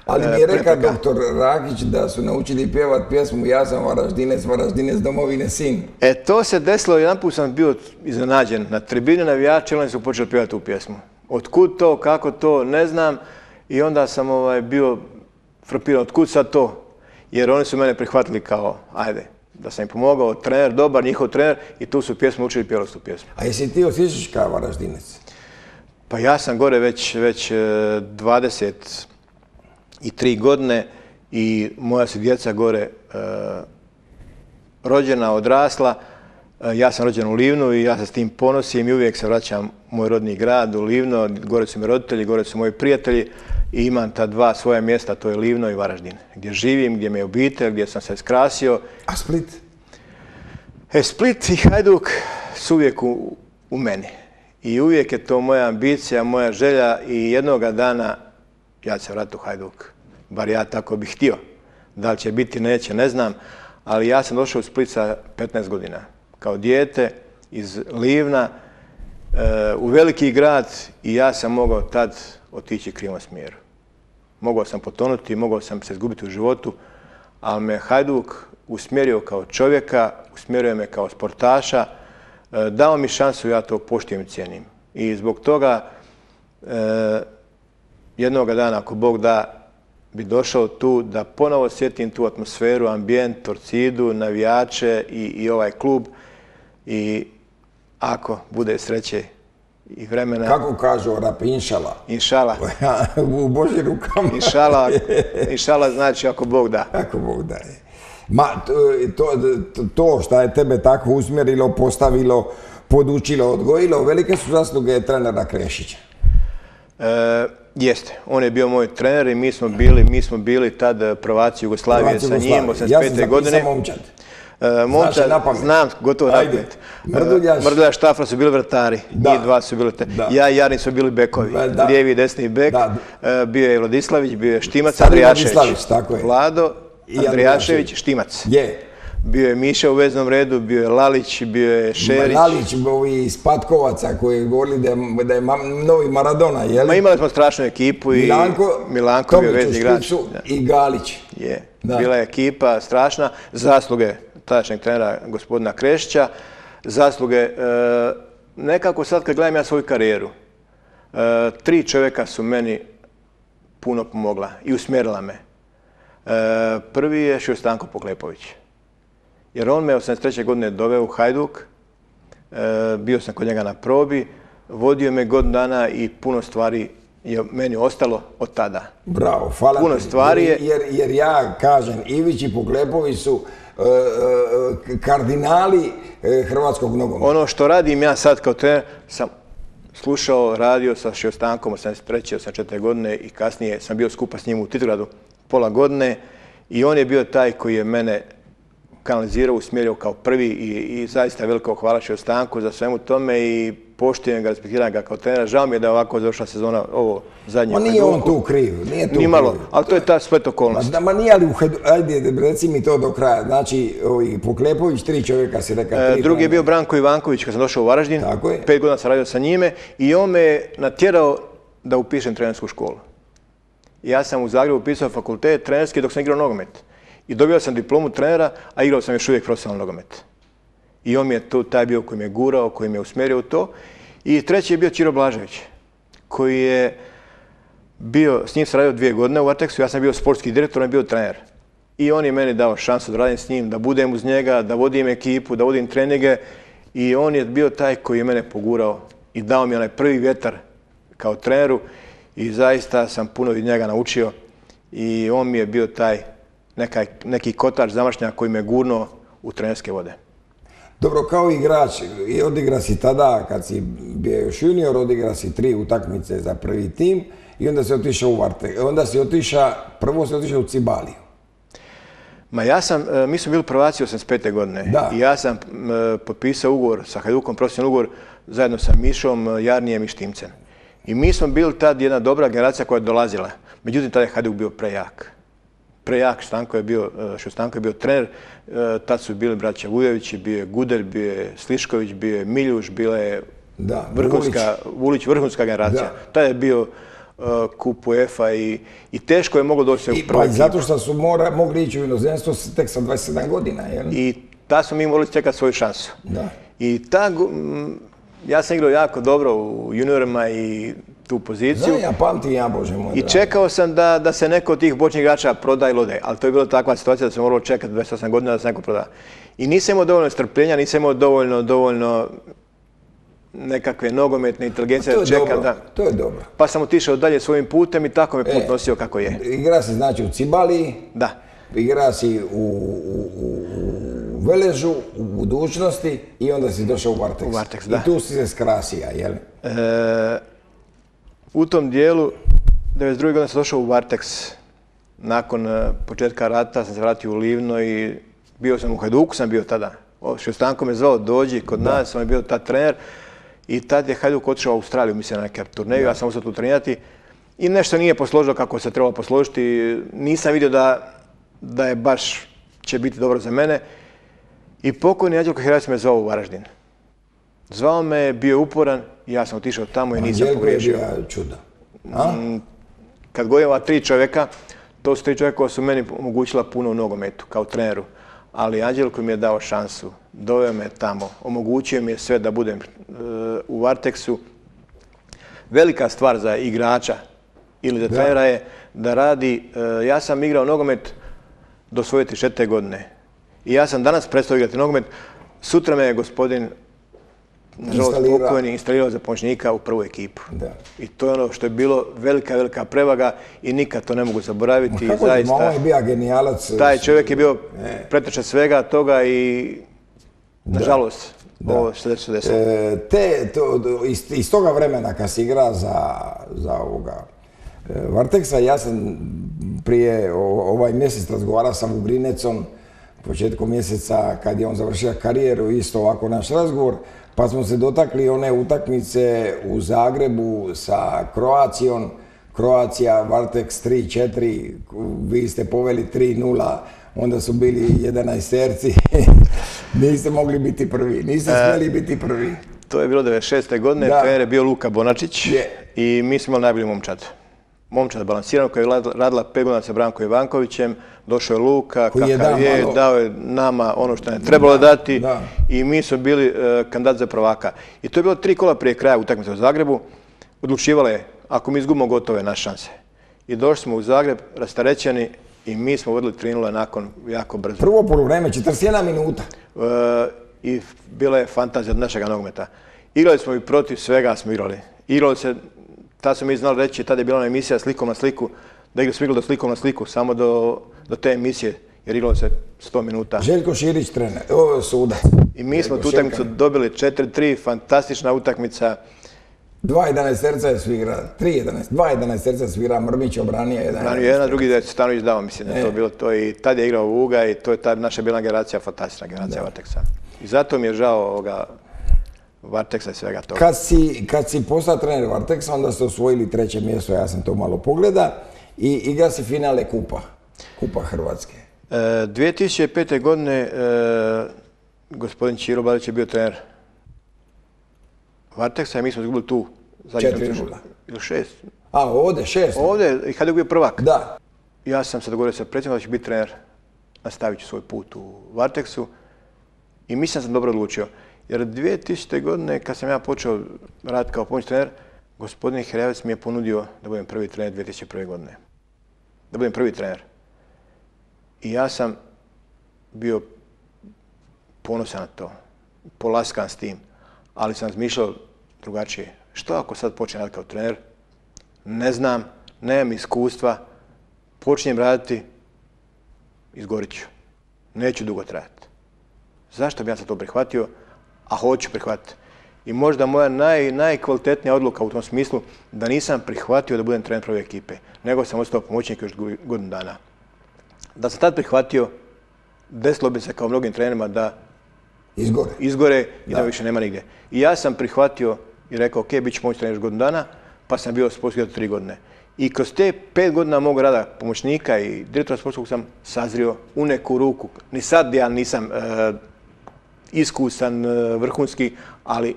[SPEAKER 1] ali mi je rekao doktor Rakić da su naučili pjevat pjesmu Ja sam Varaždinec, Varaždinec domovine sin.
[SPEAKER 19] E to se desilo, jedan put sam bio iznenađen. Na tribini navijači oni su počeli pjevati tu pjesmu. Otkud to, kako to, ne znam. I onda sam ovaj, bio frapiran, otkud sad to? Jer oni su mene prihvatili kao, ajde, da sam im pomogao, trener, dobar, njihov trener i tu su pjesmu učili pjevali tu pjesmu.
[SPEAKER 1] A jesi ti osjećaš kao Varaždinec?
[SPEAKER 19] Pa ja sam gore već, već 20 e, i tri godine i moja su djeca gore e, rođena, odrasla. E, ja sam rođen u Livnu i ja se s tim ponosim i uvijek se vraćam u moj rodni grad, u Livno. Gore su mi roditelji, gore su moji prijatelji i imam ta dva svoja mjesta, to je Livno i Varaždin. Gdje živim, gdje mi je obitelj, gdje sam se skrasio.
[SPEAKER 1] A Split?
[SPEAKER 19] E, Split i Hajduk su uvijek u, u meni. I uvijek je to moja ambicija, moja želja i jednoga dana ja ću se vratiti u Hajduk. Bar ja tako bih htio. Da li će biti, neće, ne znam. Ali ja sam došao u Split sa 15 godina. Kao dijete iz Livna e, u veliki grad i ja sam mogao tad otići krivom smjeru. Mogao sam potonuti, mogao sam se izgubiti u životu, ali me Hajduk usmjerio kao čovjeka, usmjerio me kao sportaša, e, dao mi šansu, ja to poštijem i cijenim. I zbog toga e, jednoga dana, ako Bog da, bi došao tu da ponovo sjetim tu atmosferu, ambijent, torcidu, navijače i, i ovaj klub i ako bude sreće i vremena...
[SPEAKER 1] Kako kažu rap, inšala?
[SPEAKER 19] Inšala.
[SPEAKER 1] U Boži rukama.
[SPEAKER 19] Inšala, inšala znači ako Bog da.
[SPEAKER 1] Ako Bog da je. Ma, to, to, to što je tebe tako usmjerilo, postavilo, podučilo, odgojilo, velike su zasluge trenera Krešića.
[SPEAKER 19] E, Jeste, on je bio moj trener i mi smo bili, mi smo bili tad eh, prvaci Jugoslavije sa njim, 85.
[SPEAKER 1] Ja
[SPEAKER 19] godine.
[SPEAKER 1] momčad.
[SPEAKER 19] Uh, momčad, znam, gotovo na pamet.
[SPEAKER 1] Mrduljaš.
[SPEAKER 19] Mrdulja Štafra su bili vrtari, njih dva su bili te. Ja i Jarni su bili bekovi, lijevi i desni bek. bio je Vladislavić, bio je Štimac, Andrijašević. Vlado, Andrijašević, Štimac.
[SPEAKER 1] Je.
[SPEAKER 19] Bio je Miša u veznom redu, bio je Lalić, bio je Šerić.
[SPEAKER 1] Lalić, ovi iz Patkovaca koji je govorili da je, da je novi Maradona, jel?
[SPEAKER 19] Ma imali smo strašnu ekipu
[SPEAKER 1] Milanko,
[SPEAKER 19] i Milanko bio vezni igrač.
[SPEAKER 1] I Galić.
[SPEAKER 19] Je, bila je ekipa strašna, zasluge tadašnjeg trenera gospodina Krešića, zasluge e, nekako sad kad gledam ja svoju karijeru, e, tri čovjeka su meni puno pomogla i usmjerila me. E, prvi je Šiostanko Poklepović. Jer on me 83. godine doveo u Hajduk, e, bio sam kod njega na probi, vodio me godinu dana i puno stvari je meni ostalo od tada.
[SPEAKER 1] Bravo, hvala
[SPEAKER 19] Puno stvari je...
[SPEAKER 1] Jer, jer ja kažem, Ivić i Poklepović su e, e, kardinali hrvatskog nogometa.
[SPEAKER 19] Ono što radim ja sad kao trener, sam slušao, radio sa Šiostankom 83. 84. godine i kasnije sam bio skupa s njim u Titogradu pola godine i on je bio taj koji je mene kanalizirao, usmjerio kao prvi i, i zaista veliko hvala Šiostanku za svemu tome i poštujem ga, respektiram ga kao trenera. Žao mi je da je ovako završila sezona ovo zadnje.
[SPEAKER 1] Ma nije on tu kriv, nije tu
[SPEAKER 19] Ni malo,
[SPEAKER 1] kriv.
[SPEAKER 19] ali to je ta splet okolnost.
[SPEAKER 1] Ma, ma nije ali, u ajde, reci mi to do kraja. Znači, ovi, Poklepović, tri čovjeka si rekao.
[SPEAKER 19] E, drugi je bio Branko Ivanković kad sam došao u Varaždin.
[SPEAKER 1] Tako je.
[SPEAKER 19] Pet godina sam radio sa njime i on me je natjerao da upišem trenersku školu. Ja sam u Zagrebu upisao fakultet trenerski dok sam igrao nogomet. I dobio sam diplomu trenera, a igrao sam još uvijek profesionalni nogomet. I on mi je tu taj bio koji me gurao, koji me usmjerio u to. I treći je bio Čiro Blažević, koji je bio, s njim sam radio dvije godine u Varteksu, ja sam bio sportski direktor, on je bio trener. I on je meni dao šansu da radim s njim, da budem uz njega, da vodim ekipu, da vodim treninge. I on je bio taj koji je mene pogurao i dao mi onaj prvi vjetar kao treneru. I zaista sam puno od njega naučio. I on mi je bio taj nekaj, neki kotač zamašnjak koji me gurnuo u trenerske vode.
[SPEAKER 1] Dobro, kao igrač, i odigra si tada, kad si bio još junior, odigra si tri utakmice za prvi tim i onda si otišao u Varte. Onda si otišao, prvo si otišao u Cibaliju.
[SPEAKER 19] Ma ja sam, e, mi smo bili prvaci 85. godine
[SPEAKER 1] Da.
[SPEAKER 19] i ja sam e, potpisao ugovor sa Hajdukom, profesionalni ugovor, zajedno sa Mišom, e, Jarnijem i Štimcem. I mi smo bili tad jedna dobra generacija koja je dolazila. Međutim, tada je Hajduk bio prejak. Prejak, Stanko je bio, e, što Stanko je bio trener, e, tad su bili braća Vujovići, bio je Gudelj, bio je Slišković, bio je Miljuš, bila je
[SPEAKER 1] Da,
[SPEAKER 19] vrhunska, Vulić, vrhunska generacija.
[SPEAKER 1] Da.
[SPEAKER 19] Tad je bio uh, kup UEFA i, i teško je moglo doći se u
[SPEAKER 1] I,
[SPEAKER 19] prvu
[SPEAKER 1] pa zato što su mora, mogli ići u inozemstvo tek sa 27 godina, jel?
[SPEAKER 19] I ta smo mi morali čekati svoju šansu.
[SPEAKER 1] Da.
[SPEAKER 19] I ta, ja sam igrao jako dobro u juniorima i tu poziciju.
[SPEAKER 1] Da, ja pamtim ja, Bože moj.
[SPEAKER 19] I
[SPEAKER 1] dragi.
[SPEAKER 19] čekao sam da, da se neko od tih bočnih igrača proda ili ode, ali to je bila takva situacija da se moralo čekati 28 godina da se neko proda. I nisam imao dovoljno strpljenja, nisam imao dovoljno, dovoljno nekakve nogometne inteligencije
[SPEAKER 1] To
[SPEAKER 19] da
[SPEAKER 1] dobro,
[SPEAKER 19] da...
[SPEAKER 1] to je dobro.
[SPEAKER 19] Pa sam otišao dalje svojim putem i tako me put
[SPEAKER 1] E.
[SPEAKER 19] nosio kako je.
[SPEAKER 1] Igra si znači u Cibaliji,
[SPEAKER 19] Da.
[SPEAKER 1] igra si u, u, u, u Veležu, u budućnosti i onda si došao u Varteks.
[SPEAKER 19] U Varteks, da.
[SPEAKER 1] I tu si se skrasija, jel?
[SPEAKER 19] E, u tom dijelu, 92. godine sam došao u Varteks. Nakon e, početka rata sam se vratio u Livno i bio sam u Hajduku, sam bio tada. O, Šostanko me zvao, dođi kod nas, on je bio tad trener. I tad je Hajduk otišao u Australiju, mislim na neke turneju, ja sam ostao tu trenirati. I nešto nije posložilo kako se trebalo posložiti. Nisam vidio da, da je baš će biti dobro za mene. I pokojni Anđelko Hirac me zvao u Varaždin. Zvao me, bio je uporan i ja sam otišao tamo i nisam
[SPEAKER 1] je
[SPEAKER 19] pogriješio.
[SPEAKER 1] bio čudo. A?
[SPEAKER 19] Kad govorim ova tri čovjeka, to su tri čovjeka koja su meni omogućila puno u nogometu, kao treneru. Ali Anđelko mi je dao šansu, doveo me tamo, omogućio mi je sve da budem e, u Varteksu. Velika stvar za igrača ili za trenera je da radi, e, ja sam igrao nogomet do svoje 34. godine. I ja sam danas prestao igrati nogomet, sutra me je gospodin nažalost pokojni instalirao za pomoćnika u prvu ekipu.
[SPEAKER 1] Da.
[SPEAKER 19] I to je ono što je bilo velika, velika prevaga i nikad to ne mogu zaboraviti.
[SPEAKER 1] Kako
[SPEAKER 19] zaista,
[SPEAKER 1] je bio genijalac.
[SPEAKER 19] taj čovjek je bio preteča svega toga i nažalost, ovo što se desilo.
[SPEAKER 1] E, te, to, iz, iz toga vremena kad si igra za, za ovoga e, Varteksa, ja sam prije o- ovaj mjesec razgovarao sam u Grinecom, početkom mjeseca kad je on završio karijeru, isto ovako naš razgovor, pa smo se dotakli one utakmice u Zagrebu sa Kroacijom, Kroacija, Varteks 3-4, vi ste poveli 3-0, onda su bili 11 terci, niste mogli biti prvi, niste smjeli biti prvi.
[SPEAKER 19] To je bilo 96. godine, trener je bio Luka Bonačić
[SPEAKER 1] Je.
[SPEAKER 19] i mi smo imali najbolji momčad. Momčad balansirano koja je radila pet godina sa Branko Ivankovićem, došao je Luka,
[SPEAKER 1] je
[SPEAKER 19] kakav je, dao je nama ono što je trebalo dati
[SPEAKER 1] da.
[SPEAKER 19] i mi smo bili e, kandidat za prvaka. I to je bilo tri kola prije kraja utakmice u Zagrebu. Odlučivalo je, ako mi izgubimo gotove naše šanse. I došli smo u Zagreb, rastarećeni i mi smo vodili 3 nakon jako brzo.
[SPEAKER 1] Prvo poluvreme, 41 minuta.
[SPEAKER 19] E, I bila je fantazija od našega nogometa. Igrali smo i protiv svega smo igrali. Igrali se, tad smo mi znali reći, tada je bila ona emisija slikom na sliku, da smo igrali do slikom na sliku, samo do, do te emisije, jer igralo se 100 minuta.
[SPEAKER 1] Željko Širić trener, o, sudac.
[SPEAKER 19] I mi smo tu utakmicu dobili 4-3, fantastična utakmica.
[SPEAKER 1] 2.11 terca je svira, 3.11, 2.11 terca svira, Mrmić obranio jedan.
[SPEAKER 19] Branio jedan, drugi da je Stanović dao, mislim da je to
[SPEAKER 1] E.
[SPEAKER 19] bilo to. I tad je igrao Uga i to je ta naša bila generacija, fantastična generacija Varteksa. I zato mi je žao ovoga Varteksa i svega toga.
[SPEAKER 1] Kad si, kad si postao trener Varteksa, onda ste osvojili treće mjesto, ja sam to malo pogleda, i igra si finale Kupa, Kupa Hrvatske.
[SPEAKER 19] E, 2005. godine e, gospodin Čiro Balić je bio trener Varteksa i mi smo izgubili tu. zadnju
[SPEAKER 1] 4:0.
[SPEAKER 19] utakmicu. Ili šest.
[SPEAKER 1] A, ovdje, šest.
[SPEAKER 19] Ovdje, i kad je bio prvak.
[SPEAKER 1] Da.
[SPEAKER 19] Ja sam se dogovorio sa predsjednikom da ću biti trener. Nastavit ću svoj put u Varteksu. I mislim da sam dobro odlučio. Jer 2000. godine, kad sam ja počeo raditi kao pomoć trener, gospodin Herjavec mi je ponudio da budem prvi trener 2001. godine. Da budem prvi trener. I ja sam bio ponosan na to, polaskan s tim, ali sam razmišljao drugačije. Što ako sad počnem raditi kao trener? Ne znam, nemam iskustva, počinjem raditi, izgorit ću. Neću dugo trajati. Zašto bi ja sad to prihvatio, a hoću prihvatiti? I možda moja naj, najkvalitetnija odluka u tom smislu da nisam prihvatio da budem trener prve ekipe, nego sam ostao pomoćnik još godinu dana. Da sam tad prihvatio, desilo bi se kao mnogim trenerima da
[SPEAKER 1] Izgore.
[SPEAKER 19] izgore i da, više nema nigdje. I ja sam prihvatio i rekao, ok, bit ću pomoć trener još godinu dana, pa sam bio sportski do tri godine. I kroz te pet godina mog rada pomoćnika i direktora sportskog sam sazrio u neku ruku. Ni sad ja nisam e, iskusan, e, vrhunski, ali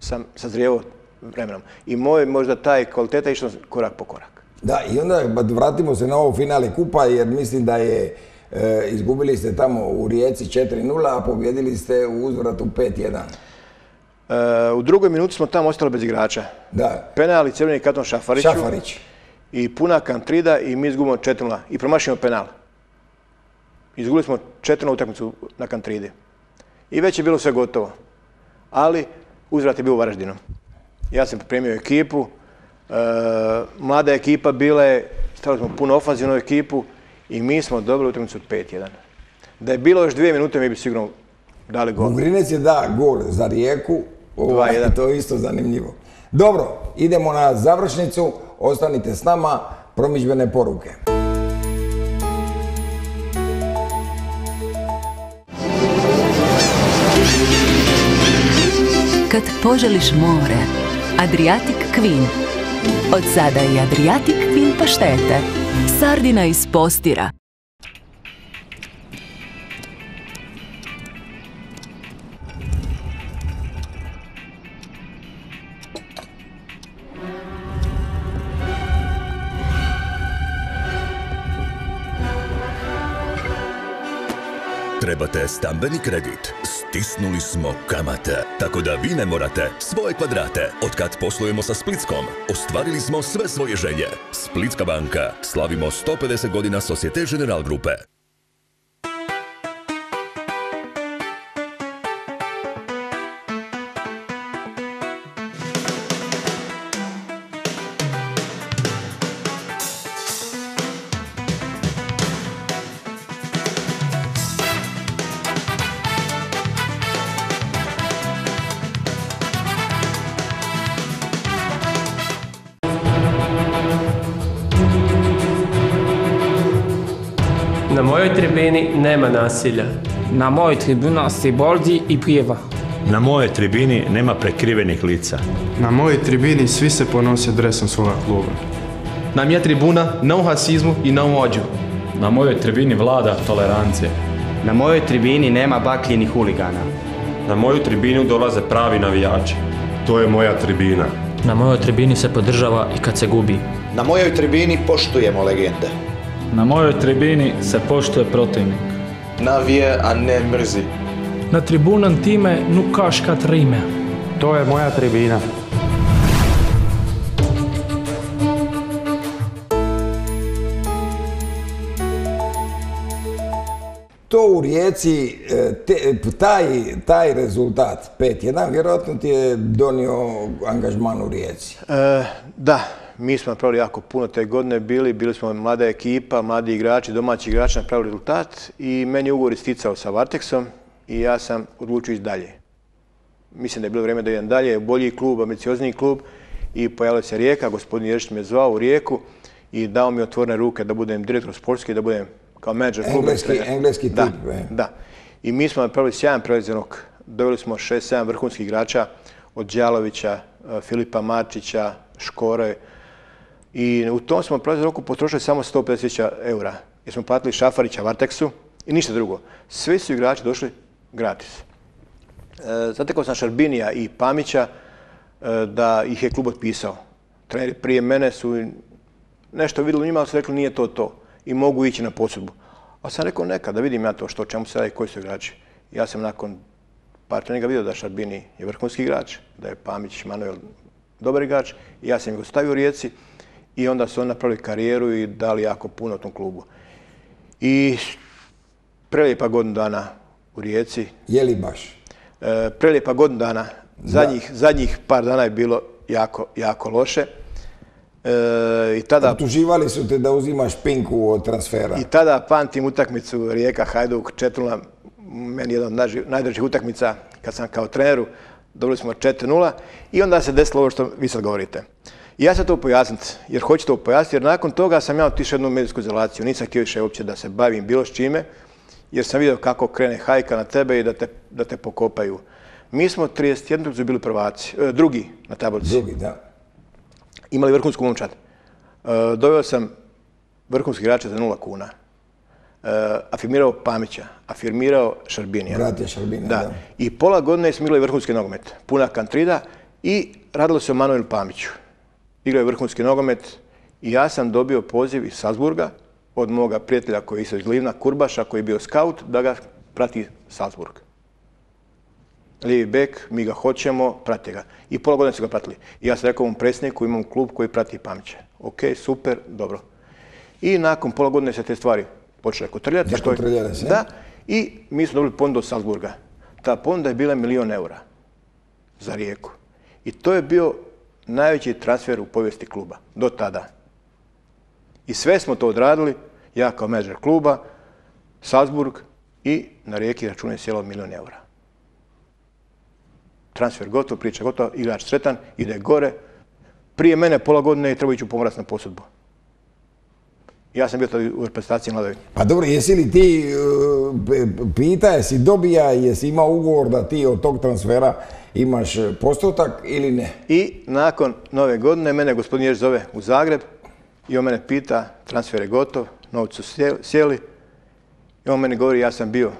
[SPEAKER 19] sam sazrijevao vremenom. I moj možda taj kvaliteta je išla korak po korak.
[SPEAKER 1] Da, i onda vratimo se na ovo finale Kupa, jer mislim da je, e, izgubili ste tamo u Rijeci 4-0, a pobjedili ste u uzvratu 5-1.
[SPEAKER 19] E, u drugoj minuti smo tamo ostali bez igrača.
[SPEAKER 1] Da.
[SPEAKER 19] Penal i crveni karton Šafariću.
[SPEAKER 1] Šafarić.
[SPEAKER 19] I puna kantrida i mi izgubimo 4 i promašimo penal. Izgubili smo 4 utakmicu na kantridi. I već je bilo sve gotovo. Ali uzvrat je bio u Varaždinu. Ja sam pripremio ekipu. e, mlada ekipa bila je, stavili smo puno ofanzivnu ekipu i mi smo dobili utakmicu 5-1. Da je bilo još dvije minute mi bi sigurno dali gol.
[SPEAKER 1] Vugrinec je da gol za Rijeku, ovaj,
[SPEAKER 19] 2:1.
[SPEAKER 1] to je isto zanimljivo. Dobro, idemo na završnicu, ostanite s nama, promidžbene poruke.
[SPEAKER 24] Kad poželiš more, Adriatic Queen. Od sada i Adriatic Queen paštete. Sardina iz postira.
[SPEAKER 3] Trebate stambeni kredit? Stisnuli smo kamate, tako da vi ne morate svoje kvadrate. Otkad poslujemo sa Splitskom, ostvarili smo sve svoje želje. Splitska banka. Slavimo 150 godina Societe General Grupe.
[SPEAKER 25] Nema nasilja.
[SPEAKER 26] Na mojoj tribuni se boldi i prijeva.
[SPEAKER 27] Na mojoj tribini nema prekrivenih lica.
[SPEAKER 17] Na mojoj tribini svi se ponose dresom svoga kluba.
[SPEAKER 9] Na minha tribuna, não racismo e não ódio.
[SPEAKER 11] Na mojoj tribini vlada tolerancija.
[SPEAKER 28] Na mojoj tribini nema baklji ni huligana.
[SPEAKER 10] Na moju tribinu dolaze pravi navijači.
[SPEAKER 4] To je moja tribina.
[SPEAKER 23] Na mojoj tribini se podržava i kad se gubi.
[SPEAKER 21] Na mojoj tribini poštujemo legende.
[SPEAKER 11] Na mojoj tribini se poštuje protivnik.
[SPEAKER 29] Navije, a ne mrzi.
[SPEAKER 30] Na tribunan time nu kaškat rime.
[SPEAKER 4] To je moja tribina.
[SPEAKER 1] To u Rijeci, e, te, taj, taj rezultat 5-1 vjerojatno ti je donio angažman u Rijeci.
[SPEAKER 19] E, da, mi smo napravili jako puno te godine bili, bili smo mlada ekipa, mladi igrači, domaći igrači napravili rezultat i meni je ugovor isticao sa Varteksom i ja sam odlučio ići dalje. Mislim da je bilo vrijeme da idem dalje, bolji klub, ambiciozniji klub i pojavila se Rijeka, gospodin Jerić me zvao u Rijeku i dao mi otvorene ruke da budem direktor sportski, da budem kao menadžer kluba.
[SPEAKER 1] Engleski, engleski tip.
[SPEAKER 19] Da,
[SPEAKER 1] e.
[SPEAKER 19] da. I mi smo napravili sjajan prelazak rok. Doveli smo 6-7 vrhunskih igrača od Đalovića, e, Filipa Marčića, Škore. I u tom smo prelazak roku potrošili samo 150.000 eura. Jer smo platili Šafarića Varteksu i ništa drugo. Svi su igrači došli gratis. E, zatekao sam Šarbinija i Pamića e, da ih je klub otpisao. Treneri prije mene su nešto vidjeli njima, ali su rekli nije to to i mogu ići na posudbu. A sam rekao neka, da vidim ja to što, čemu se radi, koji su igrači. Ja sam nakon par treninga vidio da Šarbini je vrhunski igrač, da je Pamić, Manuel dobar igrač i ja sam ih ostavio u Rijeci i onda su oni napravili karijeru i dali jako puno tom klubu. I prelijepa godinu dana u Rijeci.
[SPEAKER 1] Je li baš?
[SPEAKER 19] E, prelijepa godinu dana. Zadnjih, zadnjih par dana je bilo jako, jako loše. E, I tada...
[SPEAKER 1] Optuživali su te da uzimaš pinku od transfera.
[SPEAKER 19] I tada pamtim utakmicu Rijeka Hajduk 4 meni jedna od najdražih utakmica kad sam kao treneru, dobili smo 4-0 i onda se desilo ovo što vi sad govorite. I ja sam to pojasniti, jer hoću to pojasniti, jer nakon toga sam ja otišao jednu medijsku izolaciju. Nisam htio više uopće da se bavim bilo s čime, jer sam vidio kako krene hajka na tebe i da te, da te pokopaju. Mi smo 31. su bili prvaci, e, drugi na tablici.
[SPEAKER 1] Drugi, da.
[SPEAKER 19] Imali vrhunsku momčad. E, doveo sam vrhunskih igrača za nula kuna. E, afirmirao Pamića, afirmirao Šarbinija.
[SPEAKER 1] Brat je Šarbinija, da.
[SPEAKER 19] I pola godine smo igrali vrhunski nogomet. Puna kantrida i radilo se o Manuelu Pamiću. Igrao je vrhunski nogomet i ja sam dobio poziv iz Salzburga od moga prijatelja koji je iz Livna, Kurbaša, koji je bio scout, da ga prati Salzburg. Lijevi bek, mi ga hoćemo, prati ga. I pola godine su ga pratili. I ja sam rekao ovom predsjedniku, imam klub koji prati Pamića. Ok, super, dobro. I nakon pola godine se te stvari počele kotrljati. što je-
[SPEAKER 1] se,
[SPEAKER 19] Da, i mi smo dobili ponudu od Salzburga. Ta ponuda je bila milion eura za Rijeku. I to je bio najveći transfer u povijesti kluba, do tada. I sve smo to odradili, ja kao menadžer kluba, Salzburg i na Rijeki račune sjelo milion eura. Transfer gotov, priča gotova, igrač sretan, ide gore. Prije mene pola godine je trebao ići u pomorac na posudbu. Ja sam bio tada u reprezentaciji mladoj.
[SPEAKER 1] Pa dobro, jesi li ti, uh, p- pita, jesi dobija, jesi imao ugovor da ti od tog transfera imaš uh, postotak ili ne?
[SPEAKER 19] I nakon nove godine mene gospodin Jež zove u Zagreb i on mene pita, transfer je gotov, novci su sjeli-. I on meni govori, ja sam bio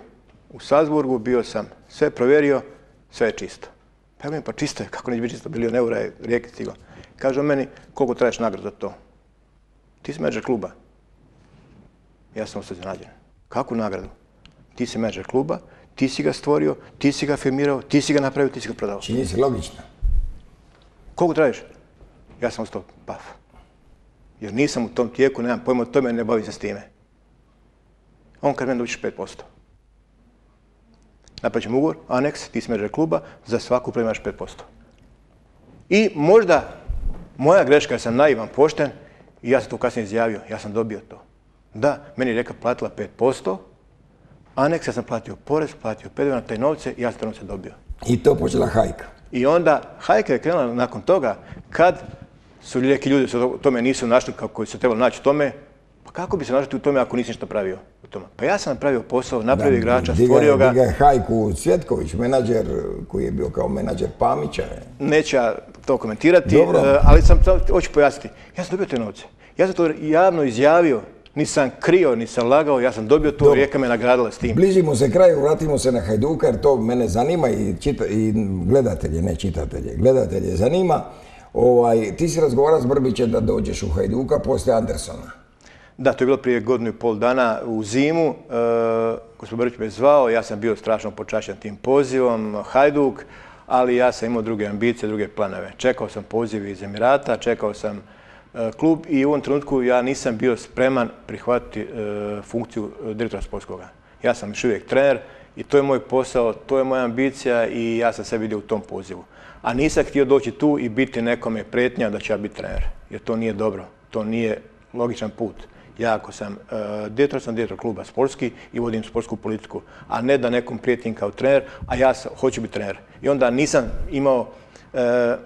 [SPEAKER 19] u Salzburgu, bio sam sve provjerio, sve je čisto. Pa ja govorim, pa čisto je, kako neće biti čisto, milion eura je rijeke stiglo. Kaže on meni, koliko trajaš nagradu za to? Ti si menadžer kluba. Ja sam ostao iznenađen. Kakvu nagradu? Ti si menadžer kluba, ti si ga stvorio, ti si ga firmirao, ti si ga napravio, ti si ga prodao.
[SPEAKER 1] Čini se logično.
[SPEAKER 19] Koliko tražiš? Ja sam ostao paf. Jer nisam u tom tijeku, nemam pojma o tome, ne bavim se s time. On kad meni dobiš 5%. Napraćem ugovor, aneks, ti si menadžer kluba, za svaku upravu imaš 5%. I možda moja greška, jer sam naivan, pošten, i ja sam to kasnije izjavio, ja sam dobio to. Da, meni je Rijeka platila 5%, aneks, ja sam platio porez, platio PDV na te novce i ja sam te novce dobio.
[SPEAKER 1] I to počela hajka.
[SPEAKER 19] I onda hajka je krenula nakon toga kad su neki ljudi se tome nisu našli kako su trebali naći u tome, pa kako bi se našli u tome ako nisi ništa napravio u tome? Pa ja sam napravio posao, napravio igrača,
[SPEAKER 1] Diga-
[SPEAKER 19] stvorio ga,
[SPEAKER 1] diga je hajku Cvjetković, menadžer koji je bio kao menadžer Pamića.
[SPEAKER 19] neću ja to komentirati,
[SPEAKER 1] Dobro.
[SPEAKER 19] e, ali sam hoću pojasniti. Ja sam dobio te novce. Ja sam to javno izjavio, nisam krio, nisam lagao, ja sam dobio to, Rijeka me nagradila s tim.
[SPEAKER 1] Bližimo se kraju, vratimo se na Hajduka jer to mene zanima i, čita, i gledatelje, ne čitatelje, gledatelje zanima. Ovaj, ti si razgovarao s Brbićem da dođeš u Hajduka poslije Andersona.
[SPEAKER 19] Da, to je bilo prije godinu i pol dana u zimu. E, gospodin Brbić me zvao, ja sam bio strašno počašćen tim pozivom, Hajduk, ali ja sam imao druge ambicije, druge planove. Čekao sam poziv iz Emirata, čekao sam klub i u ovom trenutku ja nisam bio spreman prihvatiti e, funkciju direktora sportskoga. Ja sam još uvijek trener i to je moj posao, to je moja ambicija i ja sam se vidio u tom pozivu. A nisam htio doći tu i biti nekome pretnja da ću ja biti trener, jer to nije dobro, to nije logičan put. Ja ako sam direktor, sam direktor kluba sportski i vodim sportsku politiku, a ne da nekom prijetim kao trener, a ja hoću biti trener. I onda nisam imao e,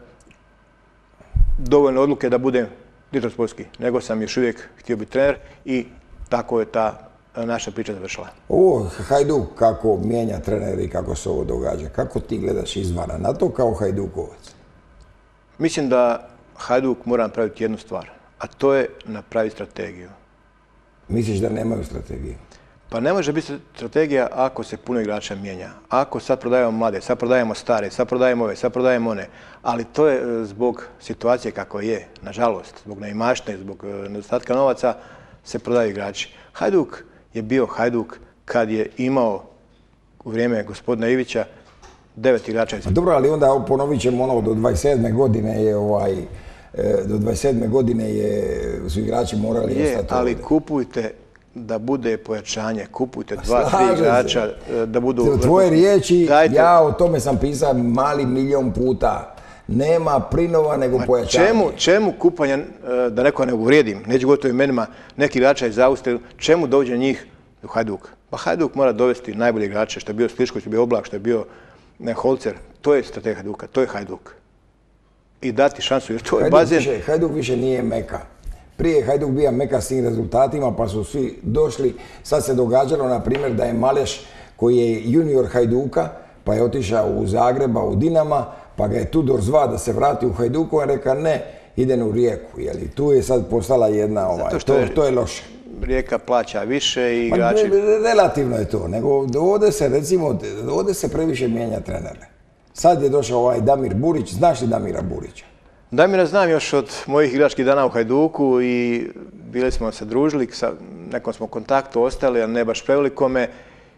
[SPEAKER 19] dovoljno odluke da budem direktor sportski, nego sam još uvijek htio biti trener i tako je ta naša priča završila.
[SPEAKER 1] Ovo Hajduk kako mijenja trener i kako se ovo događa, kako ti gledaš izvana na to kao Hajdukovac?
[SPEAKER 19] Mislim da Hajduk mora napraviti jednu stvar, a to je napraviti strategiju.
[SPEAKER 1] Misliš da nemaju strategije?
[SPEAKER 19] Pa ne može biti strategija ako se puno igrača mijenja. Ako sad prodajemo mlade, sad prodajemo stare, sad prodajemo ove, sad prodajemo one. Ali to je e, zbog situacije kako je, nažalost, zbog neimaštine, zbog e, nedostatka novaca se prodaju igrači. Hajduk je bio Hajduk kad je imao u vrijeme gospodina Ivića devet igrača.
[SPEAKER 1] Dobro, ali onda ponovit ćemo ono do 27. godine je ovaj e, do 27. godine je, su igrači morali
[SPEAKER 19] je, ostati ali kupujte da bude pojačanje, kupujte dva, tri igrača, e, da budu...
[SPEAKER 1] Tvoje riječi, ja o tome sam pisao mali milion puta. Nema prinova nego pojačanje.
[SPEAKER 19] Čemu, čemu kupanje, e, da neko ne uvrijedim, neću gotovo imenima, neki igrača iz Austrije, čemu dođe njih u Hajduk? Pa Hajduk mora dovesti najbolje igrače, što je bio Sliško, što je bio Oblak, što je bio ne, Holcer. To je strategija Hajduka, to je Hajduk. I dati šansu, jer to je bazen...
[SPEAKER 1] Hajduk više nije meka. Prije je Hajduk bija meka s tim rezultatima pa su svi došli. Sad se događalo, na primjer, da je Maleš koji je junior Hajduka pa je otišao u Zagreba, u Dinama, pa ga je Tudor zva da se vrati u Hajduku, a reka ne, idem u Rijeku. Jeli, tu je sad postala jedna, ovaj, to, je, to je loše.
[SPEAKER 19] Rijeka plaća više i igrači...
[SPEAKER 1] relativno je to, nego ovdje se recimo, ovdje se previše mijenja trenere. Sad je došao ovaj Damir Burić, znaš li Damira Burića?
[SPEAKER 19] Damira znam još od mojih igračkih dana u Hajduku i bili smo se družili, nekom smo kontaktu ostali, ali ne baš prevelikome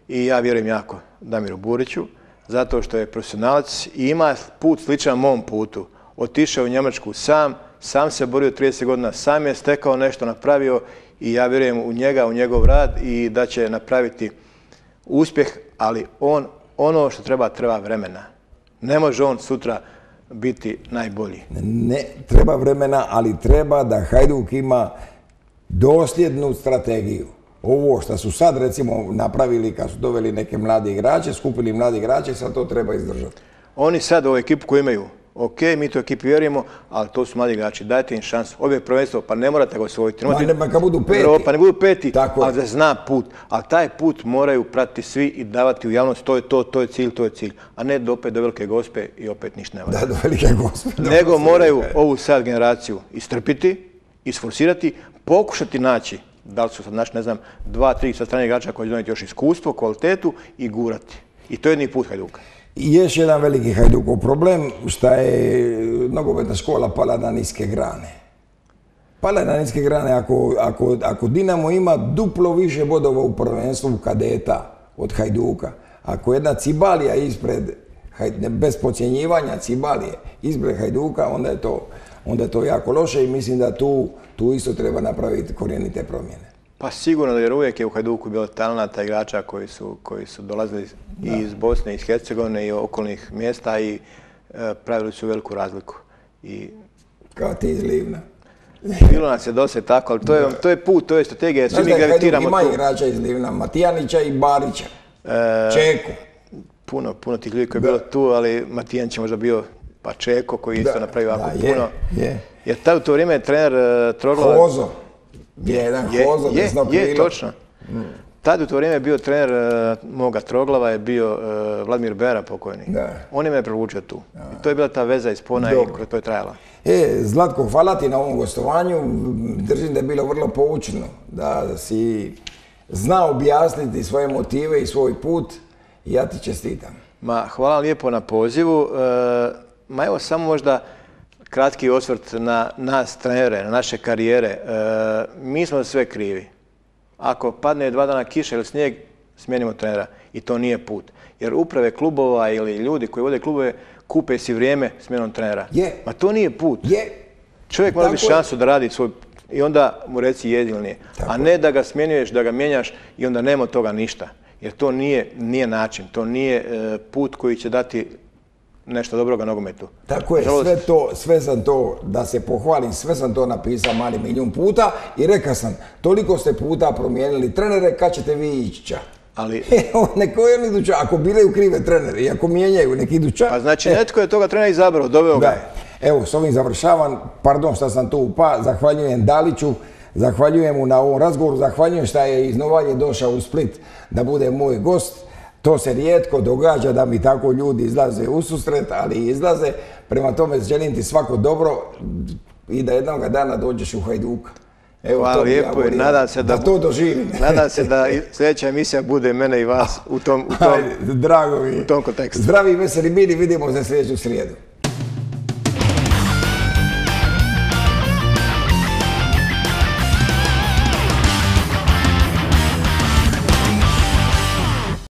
[SPEAKER 19] i ja vjerujem jako Damiru Buriću, zato što je profesionalac i ima put sličan mom putu. Otišao u Njemačku sam, sam se borio 30 godina, sam je stekao nešto, napravio i ja vjerujem u njega, u njegov rad i da će napraviti uspjeh, ali on, ono što treba, treba vremena. Ne može on sutra biti najbolji.
[SPEAKER 1] Ne, treba vremena, ali treba da Hajduk ima dosljednu strategiju. Ovo što su sad recimo napravili kad su doveli neke mlade igrače, skupili mlade igrače, sad to treba izdržati.
[SPEAKER 19] Oni sad ovu ekipu koju imaju, ok, mi to ekipi vjerujemo, ali to su mladi igrači, dajte im šansu. Ove prvenstvo, pa ne morate ga osvojiti.
[SPEAKER 1] Pa ne, pa budu peti.
[SPEAKER 19] Pa ne budu peti, ali da zna put. Ali taj put moraju pratiti svi i davati u javnost, to je to, to je cilj, to je cilj. A ne do opet do velike gospe i opet ništa ne
[SPEAKER 1] Da, do velike gospe.
[SPEAKER 19] Nego moraju ovu sad generaciju istrpiti, isforsirati, pokušati naći da li su sad naši, ne znam, dva, tri sa strane igrača koji će donijeti još iskustvo, kvalitetu i gurati. I to je jedni put Hajduka.
[SPEAKER 1] I još jedan veliki Hajdukov problem, što je nogometna škola pala na niske grane. Pala na niske grane, ako, ako, ako Dinamo ima duplo više bodova u prvenstvu kadeta od Hajduka, ako jedna Cibalija ispred, bez pocjenjivanja Cibalije, ispred Hajduka, onda je to, onda je to jako loše i mislim da tu, tu isto treba napraviti korijenite promjene.
[SPEAKER 19] Pa sigurno jer uvijek je u Hajduku bilo talenta igrača koji su, koji su dolazili i iz Bosne, iz Hercegovine i okolnih mjesta i e, pravili su veliku razliku. I...
[SPEAKER 1] Kao ti iz Livna.
[SPEAKER 19] Bilo nas je dosta tako, ali to je, to je put, to je strategija, svi mi gravitiramo
[SPEAKER 1] ima igrača iz Livna, Matijanića i Barića, e, Čeku.
[SPEAKER 19] Puno, puno tih ljudi koji je bilo tu, ali Matijanić je možda bio pa Čeko koji je isto napravio ovako puno. Je, Jer tad u to vrijeme je trener uh, Troglova...
[SPEAKER 1] Hozo. Jedan je, Hozo,
[SPEAKER 19] je, je, točno. Mm. Tad u to vrijeme je bio trener uh, moga Troglava, je bio uh, Vladimir Bera pokojni. Da. On je me prevučio tu. I to je bila ta veza iz Pona i to je trajala.
[SPEAKER 1] E, Zlatko, hvala ti na ovom gostovanju. Držim da je bilo vrlo poučno. Da si znao objasniti svoje motive i svoj put. Ja ti čestitam.
[SPEAKER 19] Ma, hvala lijepo na pozivu. E, ma evo samo možda kratki osvrt na nas trenere, na naše karijere. E, mi smo sve krivi. Ako padne dva dana kiša ili snijeg, smijenimo trenera. I to nije put. Jer uprave klubova ili ljudi koji vode klubove kupe si vrijeme smjenom trenera.
[SPEAKER 1] Je.
[SPEAKER 19] Ma to nije put.
[SPEAKER 1] Je.
[SPEAKER 19] Čovjek mora biti šansu da radi svoj i onda mu reci jedi ili nije. A ne da ga smjenjuješ, da ga mijenjaš i onda nema toga ništa. Jer to nije, nije način, to nije e, put koji će dati nešto dobroga nogometu.
[SPEAKER 1] Tako je, sve to, sve sam to, da se pohvalim, sve sam to napisao mali milijun puta i rekao sam, toliko ste puta promijenili trenere, kad ćete vi ići?
[SPEAKER 19] Ali...
[SPEAKER 1] Evo, neko je iduća, ako bilaju krive trenere i ako mijenjaju neki iduća...
[SPEAKER 19] Pa znači, netko je toga trenera izabrao, doveo ga.
[SPEAKER 1] Evo, s ovim završavam, pardon što sam tu pa, zahvaljujem Daliću, zahvaljujem mu na ovom razgovoru, zahvaljujem što je iz Novalje došao u Split da bude moj gost. To se rijetko događa da mi tako ljudi izlaze u susret, ali izlaze. Prema tome želim ti svako dobro i da jednog dana dođeš u Hajduka.
[SPEAKER 19] Evo, Hvala lijepo i nadam se da,
[SPEAKER 1] to doživim.
[SPEAKER 19] Nadam se da sljedeća emisija bude mene i vas u tom, u tom,
[SPEAKER 1] Drago mi.
[SPEAKER 19] u tom kontekstu.
[SPEAKER 1] Zdravi i veseli bili, vidimo se sljedeću srijedu.